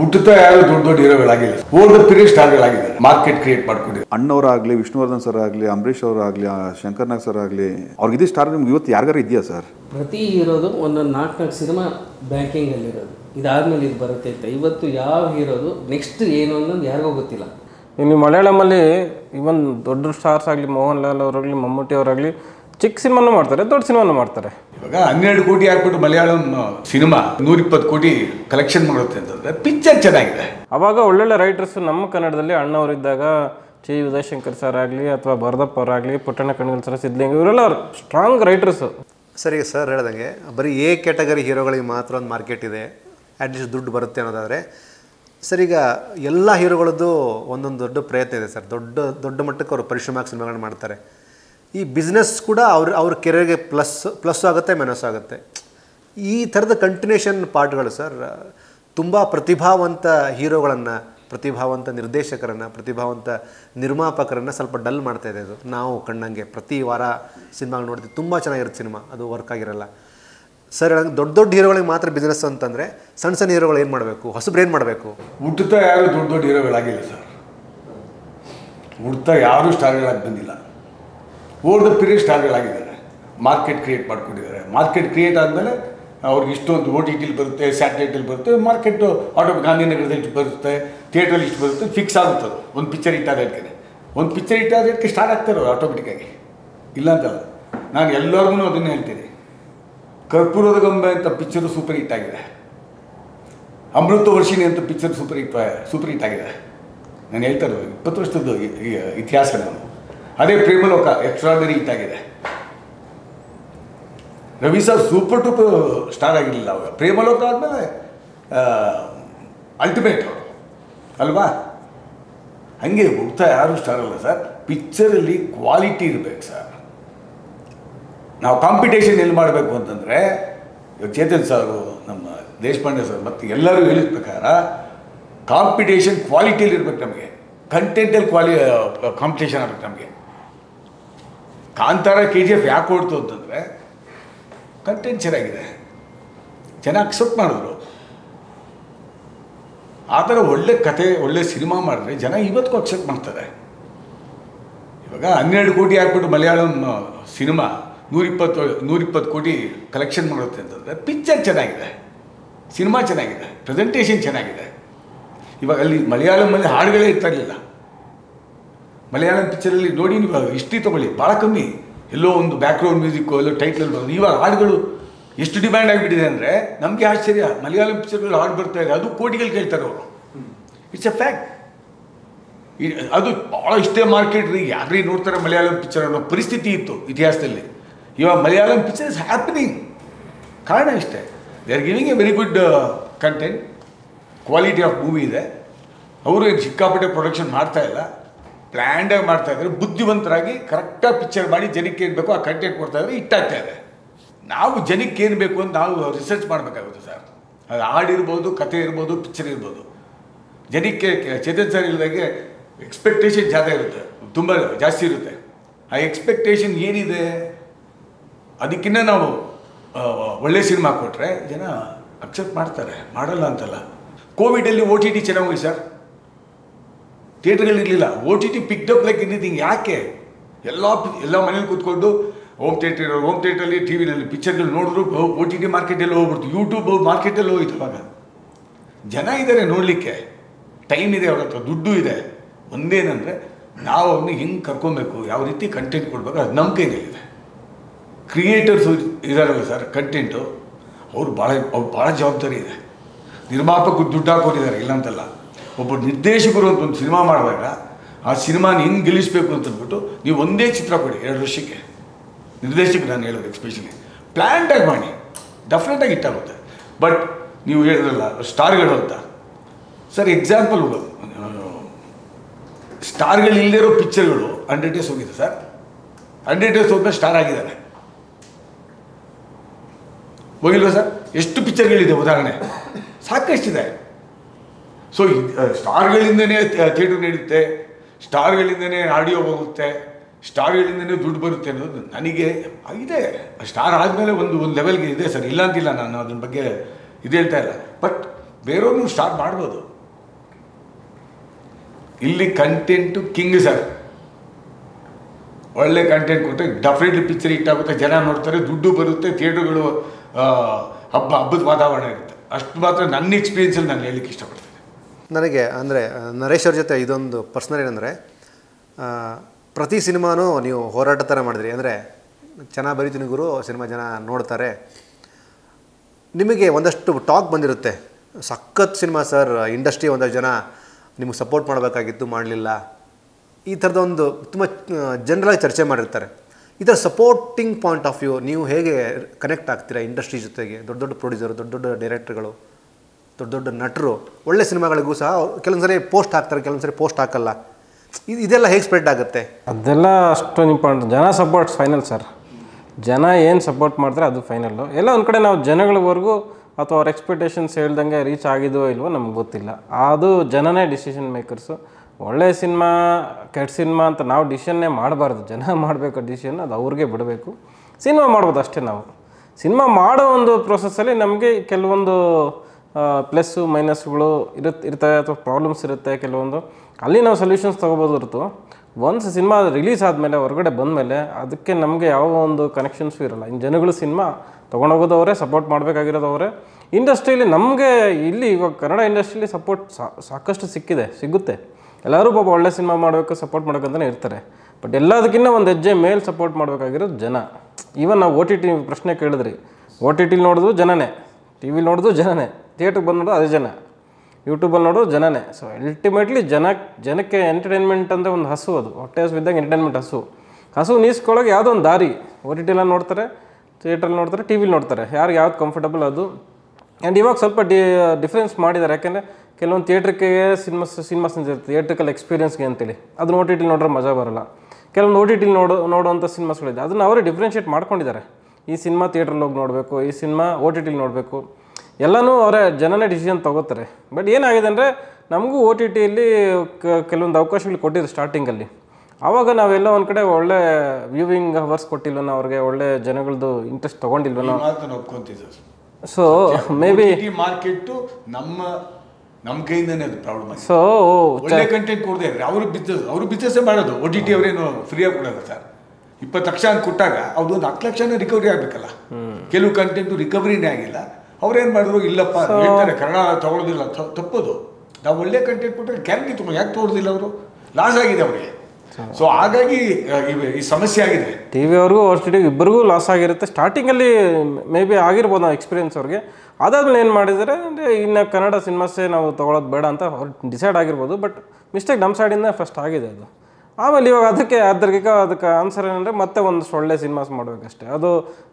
ಹುಟ್ಟುತ್ತಾ ಯಾರು ದೊಡ್ಡ ದೊಡ್ಡ ಹೀರೋಗಳಾಗಿಲ್ಲ. ಓಲ್ಡ್ ಪೀರಿಯಡ್ ಸ್ಟಾರ್ಗಳಾಗಿದ್ದಾರೆ ಮಾರ್ಕೆಟ್ ಕ್ರಿಯೇಟ್ ಮಾಡ್ಕೊಂಡಿದೆ ಅಣ್ಣವರಾಗಲಿ ವಿಷ್ಣುವರ್ಧನ್ ಸರ್ ಆಗಲಿ ಅಂಬರೀಷ್ ಅವರಾಗಲಿ ಶಂಕರ್ನಾಗ್ ಸರ್ ಆಗಲಿ ಅವ್ರಿಗೆ ಸ್ಟಾರ್ ನಿಮ್ಗೆ ಇವತ್ತು ಯಾರಿಗಾರ ಇದೆಯಾ ಸರ್ ಪ್ರತಿ ಹೀರೋದು ಒಂದೊಂದು ನಾಲ್ಕು ನಾಲ್ಕು ಸಿನಿಮಾ ಬ್ಯಾಂಕಿಂಗಲ್ಲಿರೋದು ಇದಾದ್ಮೇಲೆ ಇದು ಬರುತ್ತೆ ಅಂತ. ಇವತ್ತು ಯಾವ ಹೀರೋದು ನೆಕ್ಸ್ಟ್ ಏನು ಅನ್ನೋದು ಯಾರಿಗೂ ಗೊತ್ತಿಲ್ಲ. ಇಲ್ಲಿ ಮಲಯಾಳಮಲ್ಲಿ ಇವನ್ ದೊಡ್ಡ ಸ್ಟಾರ್ಸ್ ಆಗಲಿ ಮೋಹನ್ ಲಾಲ್ ಅವರಾಗಲಿ ಮಮ್ಮೂಟಿ ಅವರಾಗಲಿ ಚಿಕ್ಕ ಸಿನಿಮಾನು ಮಾಡ್ತಾರೆ ದೊಡ್ಡ ಸಿನಿಮಾನು ಮಾಡ್ತಾರೆ. ಇವಾಗ ಹನ್ನೆರಡು ಕೋಟಿ ಹಾಕ್ಬಿಟ್ಟು ಮಲಯಾಳಂ ಸಿನಿಮಾ ನೂರಿಪ್ಪತ್ತು ಕೋಟಿ ಕಲೆಕ್ಷನ್ ಮಾಡುತ್ತೆ ಅಂತಂದ್ರೆ ಪಿಕ್ಚರ್ ಚೆನ್ನಾಗಿದೆ. ಅವಾಗ ಒಳ್ಳೊಳ್ಳೆ ರೈಟರ್ಸ್ ನಮ್ಮ ಕನ್ನಡದಲ್ಲಿ ಅಣ್ಣವರಿದ್ದಾಗ ಚಿ ಉದಯಶಂಕರ್ ಸರ್ ಆಗಲಿ ಅಥವಾ ಭರದಪ್ಪ ಅವರಾಗಲಿ ಪುಟ್ಟಣ್ಣ ಕಣ್ಗಲ್ ಸರ್ ಸಿದ್ಲಿಂಗ್ ಇವರೆಲ್ಲ ಸ್ಟ್ರಾಂಗ್ ರೈಟರ್ಸು ಸರಿ ಸರ್ ಹೇಳ್ದಂಗೆ ಬರೀ ಎ ಕ್ಯಾಟಗರಿ ಹೀರೋಗಳಿಗೆ ಮಾತ್ರ ಒಂದು ಮಾರ್ಕೆಟ್ ಇದೆ. ಅಟ್ಲೀಸ್ಟ್ ದುಡ್ಡು ಬರುತ್ತೆ ಅನ್ನೋದಾದರೆ ಸರ್ ಈಗ ಎಲ್ಲ ಹೀರೋಗಳದ್ದು ಒಂದೊಂದು ದೊಡ್ಡ ಪ್ರಯತ್ನ ಇದೆ ಸರ್. ದೊಡ್ಡ ದೊಡ್ಡ ಮಟ್ಟಕ್ಕೆ ಅವರು ಪರಿಶ್ರಮ ಸಿನಿಮಾಗಳನ್ನ ಮಾಡ್ತಾರೆ. ಈ ಬಿಸ್ನೆಸ್ ಕೂಡ ಅವ್ರ ಅವ್ರ ಕೆರೆಗೆ ಪ್ಲಸ್ ಪ್ಲಸ್ ಆಗುತ್ತೆ ಮೈನಸ್ ಆಗುತ್ತೆ. ಈ ಥರದ ಕಂಟಿನ್ಯೂಷನ್ ಪಾರ್ಟ್ಗಳು ಸರ್ ತುಂಬ ಪ್ರತಿಭಾವಂತ ಹೀರೋಗಳನ್ನು, ಪ್ರತಿಭಾವಂತ ನಿರ್ದೇಶಕರನ್ನು, ಪ್ರತಿಭಾವಂತ ನಿರ್ಮಾಪಕರನ್ನು ಸ್ವಲ್ಪ ಡಲ್ ಮಾಡ್ತಾ ಇದೆ ಅದು ನಾವು ಕಣ್ಣಂಗೆ ಪ್ರತಿ ವಾರ ಸಿನಿಮಾಗಳು ನೋಡ್ತೀವಿ. ತುಂಬ ಚೆನ್ನಾಗಿರುತ್ತೆ ಸಿನಿಮಾ ಅದು ವರ್ಕ್ ಆಗಿರಲ್ಲ. ಸರ್ ದೊಡ್ಡ ದೊಡ್ಡ ಹೀರೋಗಳಿಗೆ ಮಾತ್ರ ಬಿಸ್ನೆಸ್ ಅಂತಂದರೆ ಸಣ್ಣ ಸಣ್ಣ ಹೀರೋಗಳು ಏನು ಮಾಡಬೇಕು? ಹೊಸಬ್ರು ಏನು ಮಾಡಬೇಕು? ಹುಟ್ಟುತ್ತಾ ಯಾರು ದೊಡ್ಡ ದೊಡ್ಡ ಹೀರೋಗಳಾಗಿಲ್ಲ ಸರ್ ಹುಡ್ತಾ ಯಾರೂ ಸ್ಟಾರ್ಗಳಾಗಿ ಬಂದಿಲ್ಲ. ಓಲ್ಡ್ ಪೀರಿಯಡ್ ಸ್ಟಾರ್ಗಳಾಗಿದ್ದಾರೆ ಮಾರ್ಕೆಟ್ ಕ್ರಿಯೇಟ್ ಮಾಡ್ಕೊಂಡಿದ್ದಾರೆ. ಮಾರ್ಕೆಟ್ ಕ್ರಿಯೇಟ್ ಆದಮೇಲೆ ಅವ್ರಿಗೆ ಇಷ್ಟೊಂದು ಓ ಟಿ ಟಿಲಿ ಬರುತ್ತೆ ಸ್ಯಾಟಲೈಟಲ್ಲಿ ಬರುತ್ತೆ ಮಾರ್ಕೆಟು ಆಟೋ ಗಾಂಧಿನಗರದಲ್ಲಿ ಬರುತ್ತೆ ಥಿಯೇಟ್ರಲ್ಲಿ ಇಷ್ಟು ಬರುತ್ತೆ ಫಿಕ್ಸ್ ಆಗುತ್ತೆ ಒಂದು ಪಿಕ್ಚರ್ ಇಟ್ಟಾದಕ್ಕೆ ಒಂದು ಪಿಕ್ಚರ್ ಇಟ್ಟಾದಕ್ಕೆ ಸ್ಟಾರ್ಟ್ ಆಗ್ತಾರೆ ಆಟೋಮೆಟಿಕ್ಕಾಗಿ ಇಲ್ಲ ಅಂತಲ್ಲ ನಾನು ಎಲ್ಲರಿಗೂ ಅದನ್ನೇ ಹೇಳ್ತೀನಿ. ಕರ್ಪೂರದ ಗೊಂಬೆ ಅಂತ ಪಿಕ್ಚರು ಸೂಪರ್ ಹಿಟ್ ಆಗಿದೆ. ಅಮೃತ ವರ್ಷಿಣಿ ಅಂತ picture super hit super hit ಆಗಿದೆ. ನಾನು ಹೇಳ್ತಾ ಇರೋದು ಇಪ್ಪತ್ತು ವರ್ಷದ್ದು ಇತಿಹಾಸ ನಾನು. ಅದೇ ಪ್ರೇಮಲೋಕ ಎಕ್ಸ್ಟ್ರಾಡನರಿ ಹಿಟ್ ಆಗಿದೆ Ravi sir super tooper star ಆಗಿರಲಿಲ್ಲ ಅವಾಗ. ಪ್ರೇಮಲೋಕ ಆದಮೇಲೆ ಅಲ್ಟಿಮೇಟ್ ಅವರು. ಅಲ್ವಾ? ಹಂಗೆ ಹೋಗ್ತಾ ಯಾರು ಸ್ಟಾರ್ ಅಲ್ಲ ಸರ್? ಪಿಕ್ಚರಲ್ಲಿ ಕ್ವಾಲಿಟಿ ಇರಬೇಕು ಸರ್. ನಾವು ಕಾಂಪಿಟೇಷನ್ ಎಲ್ಲಿ ಮಾಡಬೇಕು ಅಂತಂದರೆ, ಇವಾಗ ಚೇತನ್ ಸರ್ ನಮ್ಮ ದೇಶಪಾಂಡೆ ಸರ್ ಮತ್ತು ಎಲ್ಲರೂ ಹೇಳಿದ ಪ್ರಕಾರ ಕಾಂಪಿಟೇಷನ್ ಕ್ವಾಲಿಟಿಯಲ್ಲಿ ಇರ್ಬೇಕು ನಮಗೆ. ಕಂಟೆಂಟಲ್ಲಿ ಕ್ವಾಲಿ ಕಾಂಪಿಟೇಷನ್ ಆಗ್ಬೇಕು ನಮಗೆ. ಕಾಂತಾರ ಕೆ ಜಿ ಎಫ್ ಯಾಕೆ ಕೊಡ್ತು ಅಂತಂದರೆ ಕಂಟೆಂಟ್ ಚೆನ್ನಾಗಿದೆ. ಜನ ಅಕ್ಸೆಪ್ಟ್ ಮಾಡಿದ್ರು. ಆ ಥರ ಒಳ್ಳೆ ಕತೆ, ಒಳ್ಳೆ ಸಿನಿಮಾ ಮಾಡಿದ್ರೆ ಜನ ಇವತ್ತಿಗೂ ಅಕ್ಸೆಪ್ಟ್ ಮಾಡ್ತಾರೆ. ಇವಾಗ ಹನ್ನೆರಡು ಕೋಟಿ ಹಾಕ್ಬಿಟ್ಟು ಮಲಯಾಳಂ ಸಿನಿಮಾ ನೂರಿಪ್ಪತ್ತು ನೂರಿಪ್ಪತ್ತು ಕೋಟಿ ಕಲೆಕ್ಷನ್ ಮಾಡುತ್ತೆ ಅಂತಂದರೆ ಪಿಕ್ಚರ್ ಚೆನ್ನಾಗಿದೆ. ಸಿನಿಮಾ ಚೆನ್ನಾಗಿದೆ. ಪ್ರೆಸೆಂಟೇಷನ್ ಚೆನ್ನಾಗಿದೆ. ಇವಾಗ ಅಲ್ಲಿ ಮಲಯಾಳಮಲ್ಲಿ ಹಾಡುಗಳೇ ಇರ್ತಾ ಇರಲಿಲ್ಲ. ಮಲಯಾಳಂ ಪಿಕ್ಚರಲ್ಲಿ ನೋಡಿ ನೀವು ಹಿಸ್ಟ್ರಿ ತೊಗೊಳ್ಳಿ. ಭಾಳ ಕಮ್ಮಿ. ಎಲ್ಲೋ ಒಂದು ಬ್ಯಾಕ್ಗ್ರೌಂಡ್ ಮ್ಯೂಸಿಕ್ಕು ಎಲ್ಲೋ ಟೈಟ್ಲಲ್ಲಿ ಬರೋದು. ಇವಾಗ ಹಾಡುಗಳು ಎಷ್ಟು ಡಿಮ್ಯಾಂಡ್ ಆಗಿಬಿಟ್ಟಿದೆ ಅಂದರೆ, ನಮಗೆ ಆಶ್ಚರ್ಯ. ಮಲಯಾಳಂ ಪಿಕ್ಚರ್ಗಳು ಹಾಡು ಬರ್ತಾ ಇದೆ. ಅದು ಕೋಟಿಗಳು ಕೇಳ್ತಾರೆ ಅವರು. ಇಟ್ಸ್ ಎ ಫ್ಯಾಕ್ಟ್ ಅದು ಭಾಳ ಇಷ್ಟೇ ಮಾರ್ಕೆಟ್ ರೀ. ಯಾರು ನೋಡ್ತಾರೆ ಮಲಯಾಳಂ ಪಿಕ್ಚರ್ ಅನ್ನೋ ಪರಿಸ್ಥಿತಿ ಇತ್ತು ಇತಿಹಾಸದಲ್ಲಿ. ಇವಾಗ ಮಲಯಾಳಂ ಪಿಕ್ಚರ್ ಇಸ್ ಹ್ಯಾಪನಿಂಗ್ ಕಾರಣ ಇಷ್ಟೇ. They are giving a very good content quality of movie ಇದೆ. ಅವರು ಏನು ಸಿಕ್ಕಾಪಟ್ಟೆ ಪ್ರೊಡಕ್ಷನ್ ಮಾಡ್ತಾ ಇಲ್ಲ. ಪ್ಲ್ಯಾಂಡಾಗಿ ಮಾಡ್ತಾ ಇದ್ರೆ, ಬುದ್ಧಿವಂತರಾಗಿ ಕರೆಕ್ಟಾಗಿ ಪಿಕ್ಚರ್ ಮಾಡಿ ಜನಕ್ಕೆ ಏನು ಬೇಕೋ ಆ ಕಂಟೆಂಟ್ ಕೊಡ್ತಾ ಇದ್ದಾರೆ ಇಟ್ಟಾಗ್ತಾ ಇದೆ ನಾವು ಜನಕ್ಕೆ ಏನು ಬೇಕು ಅಂತ ನಾವು ರಿಸರ್ಚ್ ಮಾಡಬೇಕಾಗುತ್ತೆ ಸರ್. ಅದು ಹಾಡಿರ್ಬೋದು ಕತೆ ಇರ್ಬೋದು ಪಿಕ್ಚರ್ ಇರ್ಬೋದು. ಜನಕ್ಕೆ ಚೇತನ್ ಸರ್ ಇಲ್ಲದಾಗೆ ಎಕ್ಸ್ಪೆಕ್ಟೇಷನ್ ಜಾಸ್ತಿ ಇರುತ್ತೆ, ತುಂಬ ಜಾಸ್ತಿ ಇರುತ್ತೆ. ಆ ಎಕ್ಸ್ಪೆಕ್ಟೇಷನ್ ಏನಿದೆ? ಅದಕ್ಕಿಂತ ನಾವು ಒಳ್ಳೆ ಸಿನಿಮಾ ಕೊಟ್ಟರೆ ಜನ ಅಕ್ಸೆಪ್ಟ್ ಮಾಡ್ತಾರೆ, ಮಾಡಲ್ಲ ಅಂತಲ್ಲ. ಕೋವಿಡಲ್ಲಿ ಓ ಟಿ ಟಿ ಚೆನ್ನಾಗಿ sir. ಥಿಯೇಟ್ರ್ಗಳಿರಲಿಲ್ಲ. O T T picked up like anything ಯಾಕೆ? ಎಲ್ಲ ಎಲ್ಲ ಮನೇಲಿ ಕೂತ್ಕೊಂಡು ಹೋಮ್ ಥಿಯೇಟರ್ ಹೋಮ್ ಥಿಯೇಟ್ರಲ್ಲಿ ಟಿ ವಿನಲ್ಲಿ ಪಿಕ್ಚರ್ಗಳು ನೋಡಿದ್ರು ಓ ಟಿ ಟಿ ಮಾರ್ಕೆಟಲ್ಲಿ ಹೋಗ್ಬಿಡ್ತು. ಯೂಟ್ಯೂಬ್ ಮಾರ್ಕೆಟಲ್ಲಿ ಹೋಯ್ತು ಅವಾಗ. ಜನ ಇದ್ದಾರೆ ನೋಡಲಿಕ್ಕೆ. ಟೈಮ್ ಇದೆ ಅವ್ರ ಹತ್ರ ದುಡ್ಡು ಇದೆ. ಒಂದೇನಂದರೆ ನಾವು ಅವ್ರನ್ನ ಹೆಂಗೆ ಕರ್ಕೊಬೇಕು? ಯಾವ ರೀತಿ ಕಂಟೆಂಟ್ ಕೊಡ್ಬೇಕು? ಅದು ನಮ್ಮ ಕೈನಲ್ಲಿದೆ ಕ್ರಿಯೇಟರ್ಸ್ ಇದಾರಲ್ಲ ಸರ್ ಕಂಟೆಂಟು ಅವ್ರು ಭಾಳ ಅವ್ರು ಭಾಳ ಜವಾಬ್ದಾರಿ ಇದೆ. ನಿರ್ಮಾಪಕರು ದುಡ್ಡು ಹಾಕೊಂಡಿದ್ದಾರೆ ಇಲ್ಲ ಅಂತಲ್ಲ ಒಬ್ಬ ನಿರ್ದೇಶಕರು ಅಂತ ಒಂದು ಸಿನಿಮಾ ಮಾಡಿದಾಗ ಆ ಸಿನಿಮಾನ ಹೆಂಗೆ ಗೆಲ್ಲಿಸ್ಬೇಕು ಅಂತಂದ್ಬಿಟ್ಟು ನೀವು ಒಂದೇ ಚಿತ್ರ ಕೊಡಿ, ಎರಡು ವರ್ಷಕ್ಕೆ. ನಿರ್ದೇಶಕ ನಾನು ಹೇಳೋದು ಎಕ್ಸ್ಪೆಷಲಿ ಪ್ಲ್ಯಾಂಟಾಗಿ ಮಾಡಿ. ಡೆಫಿನೆಟಾಗಿ ಇಟ್ಟಾಗುತ್ತೆ ಬಟ್ ನೀವು ಹೇಳಿದ್ರಲ್ಲ, ಸ್ಟಾರ್ಗಳು ಅಂತ. ಸರ್ ಎಕ್ಸಾಂಪಲ್ ಸ್ಟಾರ್ಗಳು ಇರೋ ಪಿಕ್ಚರ್ಗಳು ಹಂಡ್ರೆಡ್ ಡೇಸ್ ಹೋಗಿದೆ ಸರ್ ಹಂಡ್ರೆಡ್ ಡೇಸ್ ಹೋದ್ಮೇಲೆ ಸ್ಟಾರ್ ಆಗಿದ್ದಾನೆ. ಹೋಗಿಲ್ವಾ ಸರ್ ಎಷ್ಟು ಪಿಕ್ಚರ್ಗಳಿದೆ, ಉದಾಹರಣೆ? ಸಾಕಷ್ಟಿದೆ. ಸೊ ಸ್ಟಾರ್ಗಳಿಂದನೇ ಥಿಯೇಟರ್ ನಡೆಯುತ್ತೆ ಸ್ಟಾರ್ಗಳಿಂದನೇ ಆಡಿಯೋ ಹೋಗುತ್ತೆ ಸ್ಟಾರ್ಗಳಿಂದನೇ ದುಡ್ಡು ಬರುತ್ತೆ ಅನ್ನೋದು ನನಗೆ ಇದೆ ಸ್ಟಾರ್ ಆದಮೇಲೆ ಒಂದು ಒಂದು ಲೆವೆಲ್ಗೆ ಇದೆ ಸರ್. ಇಲ್ಲ ಅಂತಿಲ್ಲ ನಾನು ಅದ್ರ ಬಗ್ಗೆ ಇದು ಹೇಳ್ತಾ ಇಲ್ಲ. ಬಟ್ ಬೇರೆಯವ್ರನ್ನೂ ಸ್ಟಾರ್ಟ್ ಮಾಡ್ಬೋದು. ಇಲ್ಲಿ ಕಂಟೆಂಟು ಕಿಂಗ್ ಸರ್ ಒಳ್ಳೆ ಕಂಟೆಂಟ್ ಕೊಟ್ಟರೆ ಡೆಫಿನೆಟ್ಲಿ ಪಿಕ್ಚರ್ ಹಿಟ್ ಆಗುತ್ತೆ. ಜನ ನೋಡ್ತಾರೆ, ದುಡ್ಡು ಬರುತ್ತೆ ಥಿಯೇಟ್ರುಗಳು ಹಬ್ಬ, ಹಬ್ಬದ ವಾತಾವರಣ ಇರುತ್ತೆ. ಅಷ್ಟು ಮಾತ್ರ ನನ್ನ ಎಕ್ಸ್ಪೀರಿಯನ್ಸಲ್ಲಿ ನಾನು ಹೇಳಲಿಕ್ಕೆ ಇಷ್ಟಪಡ್ತೀನಿ. ನನಗೆ, ಅಂದರೆ ನರೇಶ್ ಅವ್ರ ಜೊತೆ ಇದೊಂದು ಪರ್ಸ್ನಲ್ ಏನಂದರೆ ಪ್ರತಿ ಸಿನಿಮಾನೂ ನೀವು ಹೋರಾಟ ಥರ ಮಾಡಿದ್ರಿ. ಅಂದರೆ, ಚೆನ್ನಾಗಿ ಬರೀತೀನಿ ಗುರು, ಸಿನಿಮಾ ಜನ ನೋಡ್ತಾರೆ. ನಿಮಗೆ ಒಂದಷ್ಟು ಟಾಕ್ ಬಂದಿರುತ್ತೆ. ಸಖತ್ ಸಿನಿಮಾ ಸರ್ ಇಂಡಸ್ಟ್ರಿ ಒಂದಷ್ಟು ಜನ ನಿಮಗೆ ಸಪೋರ್ಟ್ ಮಾಡಬೇಕಾಗಿತ್ತು, ಮಾಡಲಿಲ್ಲ. ಈ ಥರದ ಒಂದು ತುಂಬ ಜನರಲಾಗಿ ಚರ್ಚೆ ಮಾಡಿರ್ತಾರೆ. ಇದರ ಸಪೋರ್ಟಿಂಗ್ ಪಾಯಿಂಟ್ ಆಫ್ ವ್ಯೂ ನೀವು ಹೇಗೆ ಕನೆಕ್ಟ್ ಆಗ್ತೀರಾ ಇಂಡಸ್ಟ್ರಿ ಜೊತೆಗೆ? ದೊಡ್ಡ ದೊಡ್ಡ ಪ್ರೊಡ್ಯೂಸರು ದೊಡ್ಡ ದೊಡ್ಡ ಡೈರೆಕ್ಟರ್ಗಳು ದೊಡ್ಡ ದೊಡ್ಡ ನಟರು, ಒಳ್ಳೆ ಸಿನಿಮಾಗಳಿಗೂ ಸಹ ಕೆಲವೊಂದು ಸರಿ ಪೋಸ್ಟ್ ಹಾಕ್ತಾರೆ, ಕೆಲವೊಂದು ಸರಿ ಪೋಸ್ಟ್ ಹಾಕಲ್ಲ. ಇದು ಇದೆಲ್ಲ ಹೇಗೆ ಸ್ಪ್ರೆಡ್ ಆಗುತ್ತೆ? ಅದೆಲ್ಲ ಅಷ್ಟೊಂದು ಇಂಪಾರ್ಟೆಂಟ್ ಜನ ಸಪೋರ್ಟ್ಸ್ ಫೈನಲ್ ಸರ್ ಜನ ಏನು ಸಪೋರ್ಟ್ ಮಾಡ್ತಾರೆ ಅದು ಫೈನಲ್ಲು ಎಲ್ಲ ಒಂದು ಕಡೆ ನಾವು ಜನಗಳವರೆಗೂ ಅಥವಾ ಅವ್ರ ಎಕ್ಸ್ಪೆಕ್ಟೇಷನ್ಸ್ ಹೇಳ್ದಂಗೆ ರೀಚ್ ಆಗಿದೋ ಇಲ್ವೋ ನಮ್ಗೆ ಗೊತ್ತಿಲ್ಲ. ಅದು ಜನನೇ ಡಿಸಿಷನ್ ಮೇಕರ್ಸು ಒಳ್ಳೆ ಸಿನಿಮಾ, ಕೆಟ್ಟ ಸಿನಿಮಾ ಅಂತ ನಾವು ಡಿಸಿಷನ್ನೇ ಮಾಡಬಾರ್ದು. ಜನ ಮಾಡಬೇಕು ಡಿಸಿಷನ್ ಅದು ಅವ್ರಿಗೆ ಬಿಡಬೇಕು. ಸಿನಿಮಾ ಮಾಡ್ಬೋದು ಅಷ್ಟೇ ನಾವು. ಸಿನಿಮಾ ಮಾಡೋ ಒಂದು ಪ್ರೊಸೆಸ್ಸಲ್ಲಿ ನಮಗೆ ಕೆಲವೊಂದು ಪ್ಲಸ್ಸು ಮೈನಸ್ಗಳು ಇರುತ್ತೆ ಇರ್ತವೆ ಅಥವಾ ಪ್ರಾಬ್ಲಮ್ಸ್ ಇರುತ್ತೆ ಕೆಲವೊಂದು. ಅಲ್ಲಿ ನಾವು ಸೊಲ್ಯೂಷನ್ಸ್ ತೊಗೋಬೋದು ಹೊರತು. ಒನ್ಸ್ ಸಿನಿಮಾ ರಿಲೀಸ್ ಆದಮೇಲೆ, ಹೊರಗಡೆ ಬಂದಮೇಲೆ, ಅದಕ್ಕೆ ನಮಗೆ ಯಾವ ಒಂದು ಕನೆಕ್ಷನ್ಸು ಇರಲ್ಲ. ಇನ್ನು ಜನಗಳು ಸಿನಿಮಾ ತೊಗೊಂಡೋಗೋದು ಸಪೋರ್ಟ್ ಮಾಡಬೇಕಾಗಿರೋದು ಇಂಡಸ್ಟ್ರಿಯಲ್ಲಿ ನಮಗೆ ಇಲ್ಲಿ ಇವಾಗ ಕನ್ನಡ ಇಂಡಸ್ಟ್ರಿಯಲ್ಲಿ ಸಪೋರ್ಟ್ ಸಾಕಷ್ಟು ಸಿಕ್ಕಿದೆ, ಸಿಗುತ್ತೆ. ಎಲ್ಲರೂ ಪಾಪ ಒಳ್ಳೆ ಸಿನಿಮಾ ಮಾಡಬೇಕು ಸಪೋರ್ಟ್ ಮಾಡೋಕ್ಕಂತಲೇ ಇರ್ತಾರೆ. ಬಟ್ ಎಲ್ಲದಕ್ಕಿಂತ ಒಂದು ಹೆಜ್ಜೆ ಮೇಲೆ ಸಪೋರ್ಟ್ ಮಾಡಬೇಕಾಗಿರೋದು ಜನ. ಈವನ್ ನಾವು ಓ ಟಿ ಟಿ ಪ್ರಶ್ನೆ ಕೇಳಿದ್ರಿ. ಓ ಟಿ ಟಿಲಿ ನೋಡಿದ್ರು ಜನನೇ. ಟಿ ವಿಲಿ ನೋಡಿದ್ರು ಜನನೇ. ಥಿಯೇಟ್ರಿಗೆ ಬಂದು ನೋಡೋದು ಅದೇ ಜನ. ಯೂಟ್ಯೂಬಲ್ಲಿ ನೋಡೋದು ಜನನೇ. ಸೊ ಅಲ್ಟಿಮೇಟ್ಲಿ ಜನ, ಜನಕ್ಕೆ ಎಂಟರ್ಟೈನ್ಮೆಂಟ್ ಅಂದರೆ ಒಂದು ಹಸು ಅದು. ಹೊಟ್ಟೆ ಹಸು ಇದ್ದಾಗ ಎಂಟರ್ಟೈನ್ಮೆಂಟ್ ಹಸು. ಹಸು ನೀಸ್ಕೊಳ್ಳೋಕೆ ಯಾವುದೋ ಒಂದು ದಾರಿ. ಓ ಟಿ ಟಿಲ್ಲ ನೋಡ್ತಾರೆ ಥಿಯೇಟ್ರಲ್ಲಿ ನೋಡ್ತಾರೆ ಟಿ ವಿಲಿ ನೋಡ್ತಾರೆ. ಯಾರಿಗೆ ಯಾವ್ದು ಕಂಫರ್ಟಬಲ್ ಅದು. ಆ್ಯಂಡ್ ಇವಾಗ ಸ್ವಲ್ಪ ಡಿ ಡಿಫ್ರೆನ್ಸ್ ಮಾಡಿದ್ದಾರೆ. ಯಾಕೆಂದರೆ ಕೆಲವೊಂದು ಥಿಯೇಟ್ರಿಗೆ ಸಿನಿಮಾಸ್ ಸಿನಿಮಾಸ್ ಇರುತ್ತೆ. ಥಿಯೇಟ್ರಿಕಲ್ ಎಕ್ಸ್ಪೀರಿಯನ್ಸ್ಗೆ ಅಂತೇಳಿ. ಅದನ್ನ ಓ ಟಿ ಟಿಲಿ ನೋಡ್ರೆ ಮಜಾ ಬರಲ್ಲ. ಕೆಲವೊಂದು ಓ ಟಿ ಟಿಲಿ ನೋಡೋ ನೋಡುವಂಥ ಸಿನಿಮಾಸ್ಗಳಿದೆ ಅದನ್ನು ಅವರೇ ಡಿಫ್ರೆನ್ಷಿಯೇಟ್ ಮಾಡ್ಕೊಂಡಿದ್ದಾರೆ. ಈ ಸಿನಿಮಾ ಥಿಯೇಟ್ರಲ್ಲಿ ಹೋಗಿ ನೋಡಬೇಕು, ಈ ಸಿನಿಮಾ ಓ ಟಿ ಟಿಲಿ ನೋಡಬೇಕು. ಎಲ್ಲನೂ ಅವರೇ ಜನನೇ ಡಿಸಿಷನ್ ತೊಗೋತಾರೆ. ಬಟ್ ಏನಾಗಿದೆ ಅಂದರೆ ನಮಗೂ ಓ ಟಿ ಟಿಯಲ್ಲಿ ಕೆಲವೊಂದು ಅವಕಾಶಗಳು ಕೊಟ್ಟಿದ್ರು ಸ್ಟಾರ್ಟಿಂಗಲ್ಲಿ ಆವಾಗ ನಾವೆಲ್ಲ ಒಂದು ಕಡೆ ಒಳ್ಳೆ ವ್ಯೂವಿಂಗ್ ಅವರ್ಸ್ ಕೊಟ್ಟಿಲ್ವನೋ ಅವ್ರಿಗೆ ಒಳ್ಳೆ ಜನಗಳದ್ದು ಇಂಟ್ರೆಸ್ಟ್ ತೊಗೊಂಡಿಲ್ವ ಮಾತನ್ನು ಒಪ್ಕೊಂತಿದ್ದೆ ಸೊ ಮೇ ಬಿ ಮಾರ್ಕೆಟ್ ನಮ್ಮ ನಮ್ಮ ಕೈಯಿಂದನೇ ಅದು ಪ್ರಾಬ್ಲಮ್ ಆಗಿದೆ. ಸೊ ಒಳ್ಳೆ ಕಂಟೆಂಟ್ ಕೊಡದೆ ಅವರು ಬಿಸ್ನೆಸ್ ಅವರು ಬಿಸ್ನೆಸ್ಸೇ ಮಾಡೋದು. ಓ ಟಿ ಟಿ ಅವರೇನು ಫ್ರೀಯಾಗಿ ಕೊಡೋದು ಸರ್. ಇಪ್ಪತ್ತು ಲಕ್ಷ ಅಂತ ಕೊಟ್ಟಾಗ ಅವ್ರದ್ದು ಒಂದು ಹತ್ತು ಲಕ್ಷನೇ ರಿಕವರಿ ಆಗಬೇಕಲ್ಲ. ಕೆಲವು ಕಂಟೆಂಟು ರಿಕವರಿನೇ ಆಗಿಲ್ಲ. ಅವ್ರೇನು ಮಾಡಿದ್ರು? ಇಲ್ಲಪ್ಪ ಹೇಳ್ತಾರೆ ಕನ್ನಡ ತಗೊಳ್ಳೋದಿಲ್ಲ ತಪ್ಪದು. ನಾವು ಒಳ್ಳೆ ಕಂಟೆಂಟ್ ಕೊಟ್ಟರೆ ಗ್ಯಾರಂಟಿ ತುಂಬ ಯಾಕೆ ತಗೊಳ್ಳೋದಿಲ್ಲ ಅವರು? ಲಾಸ್ ಆಗಿದೆ ಅವರಿಗೆ. ಸೊ ಹಾಗಾಗಿ ಈ ಸಮಸ್ಯೆ ಆಗಿದೆ. ಟಿ ವಿ ಅವ್ರಿಗೂ ಟಿ ಇಬ್ಬರಿಗೂ ಲಾಸ್ ಆಗಿರುತ್ತೆ. ಸ್ಟಾರ್ಟಿಂಗಲ್ಲಿ ಮೇ ಬಿ ಆಗಿರ್ಬೋದು ನಾವು ಎಕ್ಸ್ಪೀರಿಯನ್ಸ್ ಅವ್ರಿಗೆ. ಅದಾದ್ಮೇಲೆ ಏನು ಮಾಡಿದರೆ ಅಂದರೆ ಇನ್ನು ಕನ್ನಡ ಸಿನಿಮಾಸೇ ನಾವು ತೊಗೊಳೋದು ಬೇಡ ಅಂತ ಅವ್ರು ಡಿಸೈಡ್ ಆಗಿರ್ಬೋದು ಬಟ್ ಮಿಸ್ಟೇಕ್ ನಮ್ಮ ಸೈಡಿಂದ ಫಸ್ಟ್ ಆಗಿದೆ ಅದು. ಆಮೇಲೆ ಇವಾಗ ಅದಕ್ಕೆ ಅದಕ್ಕೆ ಅದಕ್ಕೆ ಆನ್ಸರ್ ಏನಂದರೆ ಮತ್ತೆ ಒಂದು ಒಳ್ಳೆ ಸಿನಿಮಾಸ್ ಮಾಡಬೇಕಷ್ಟೇ. ಅದು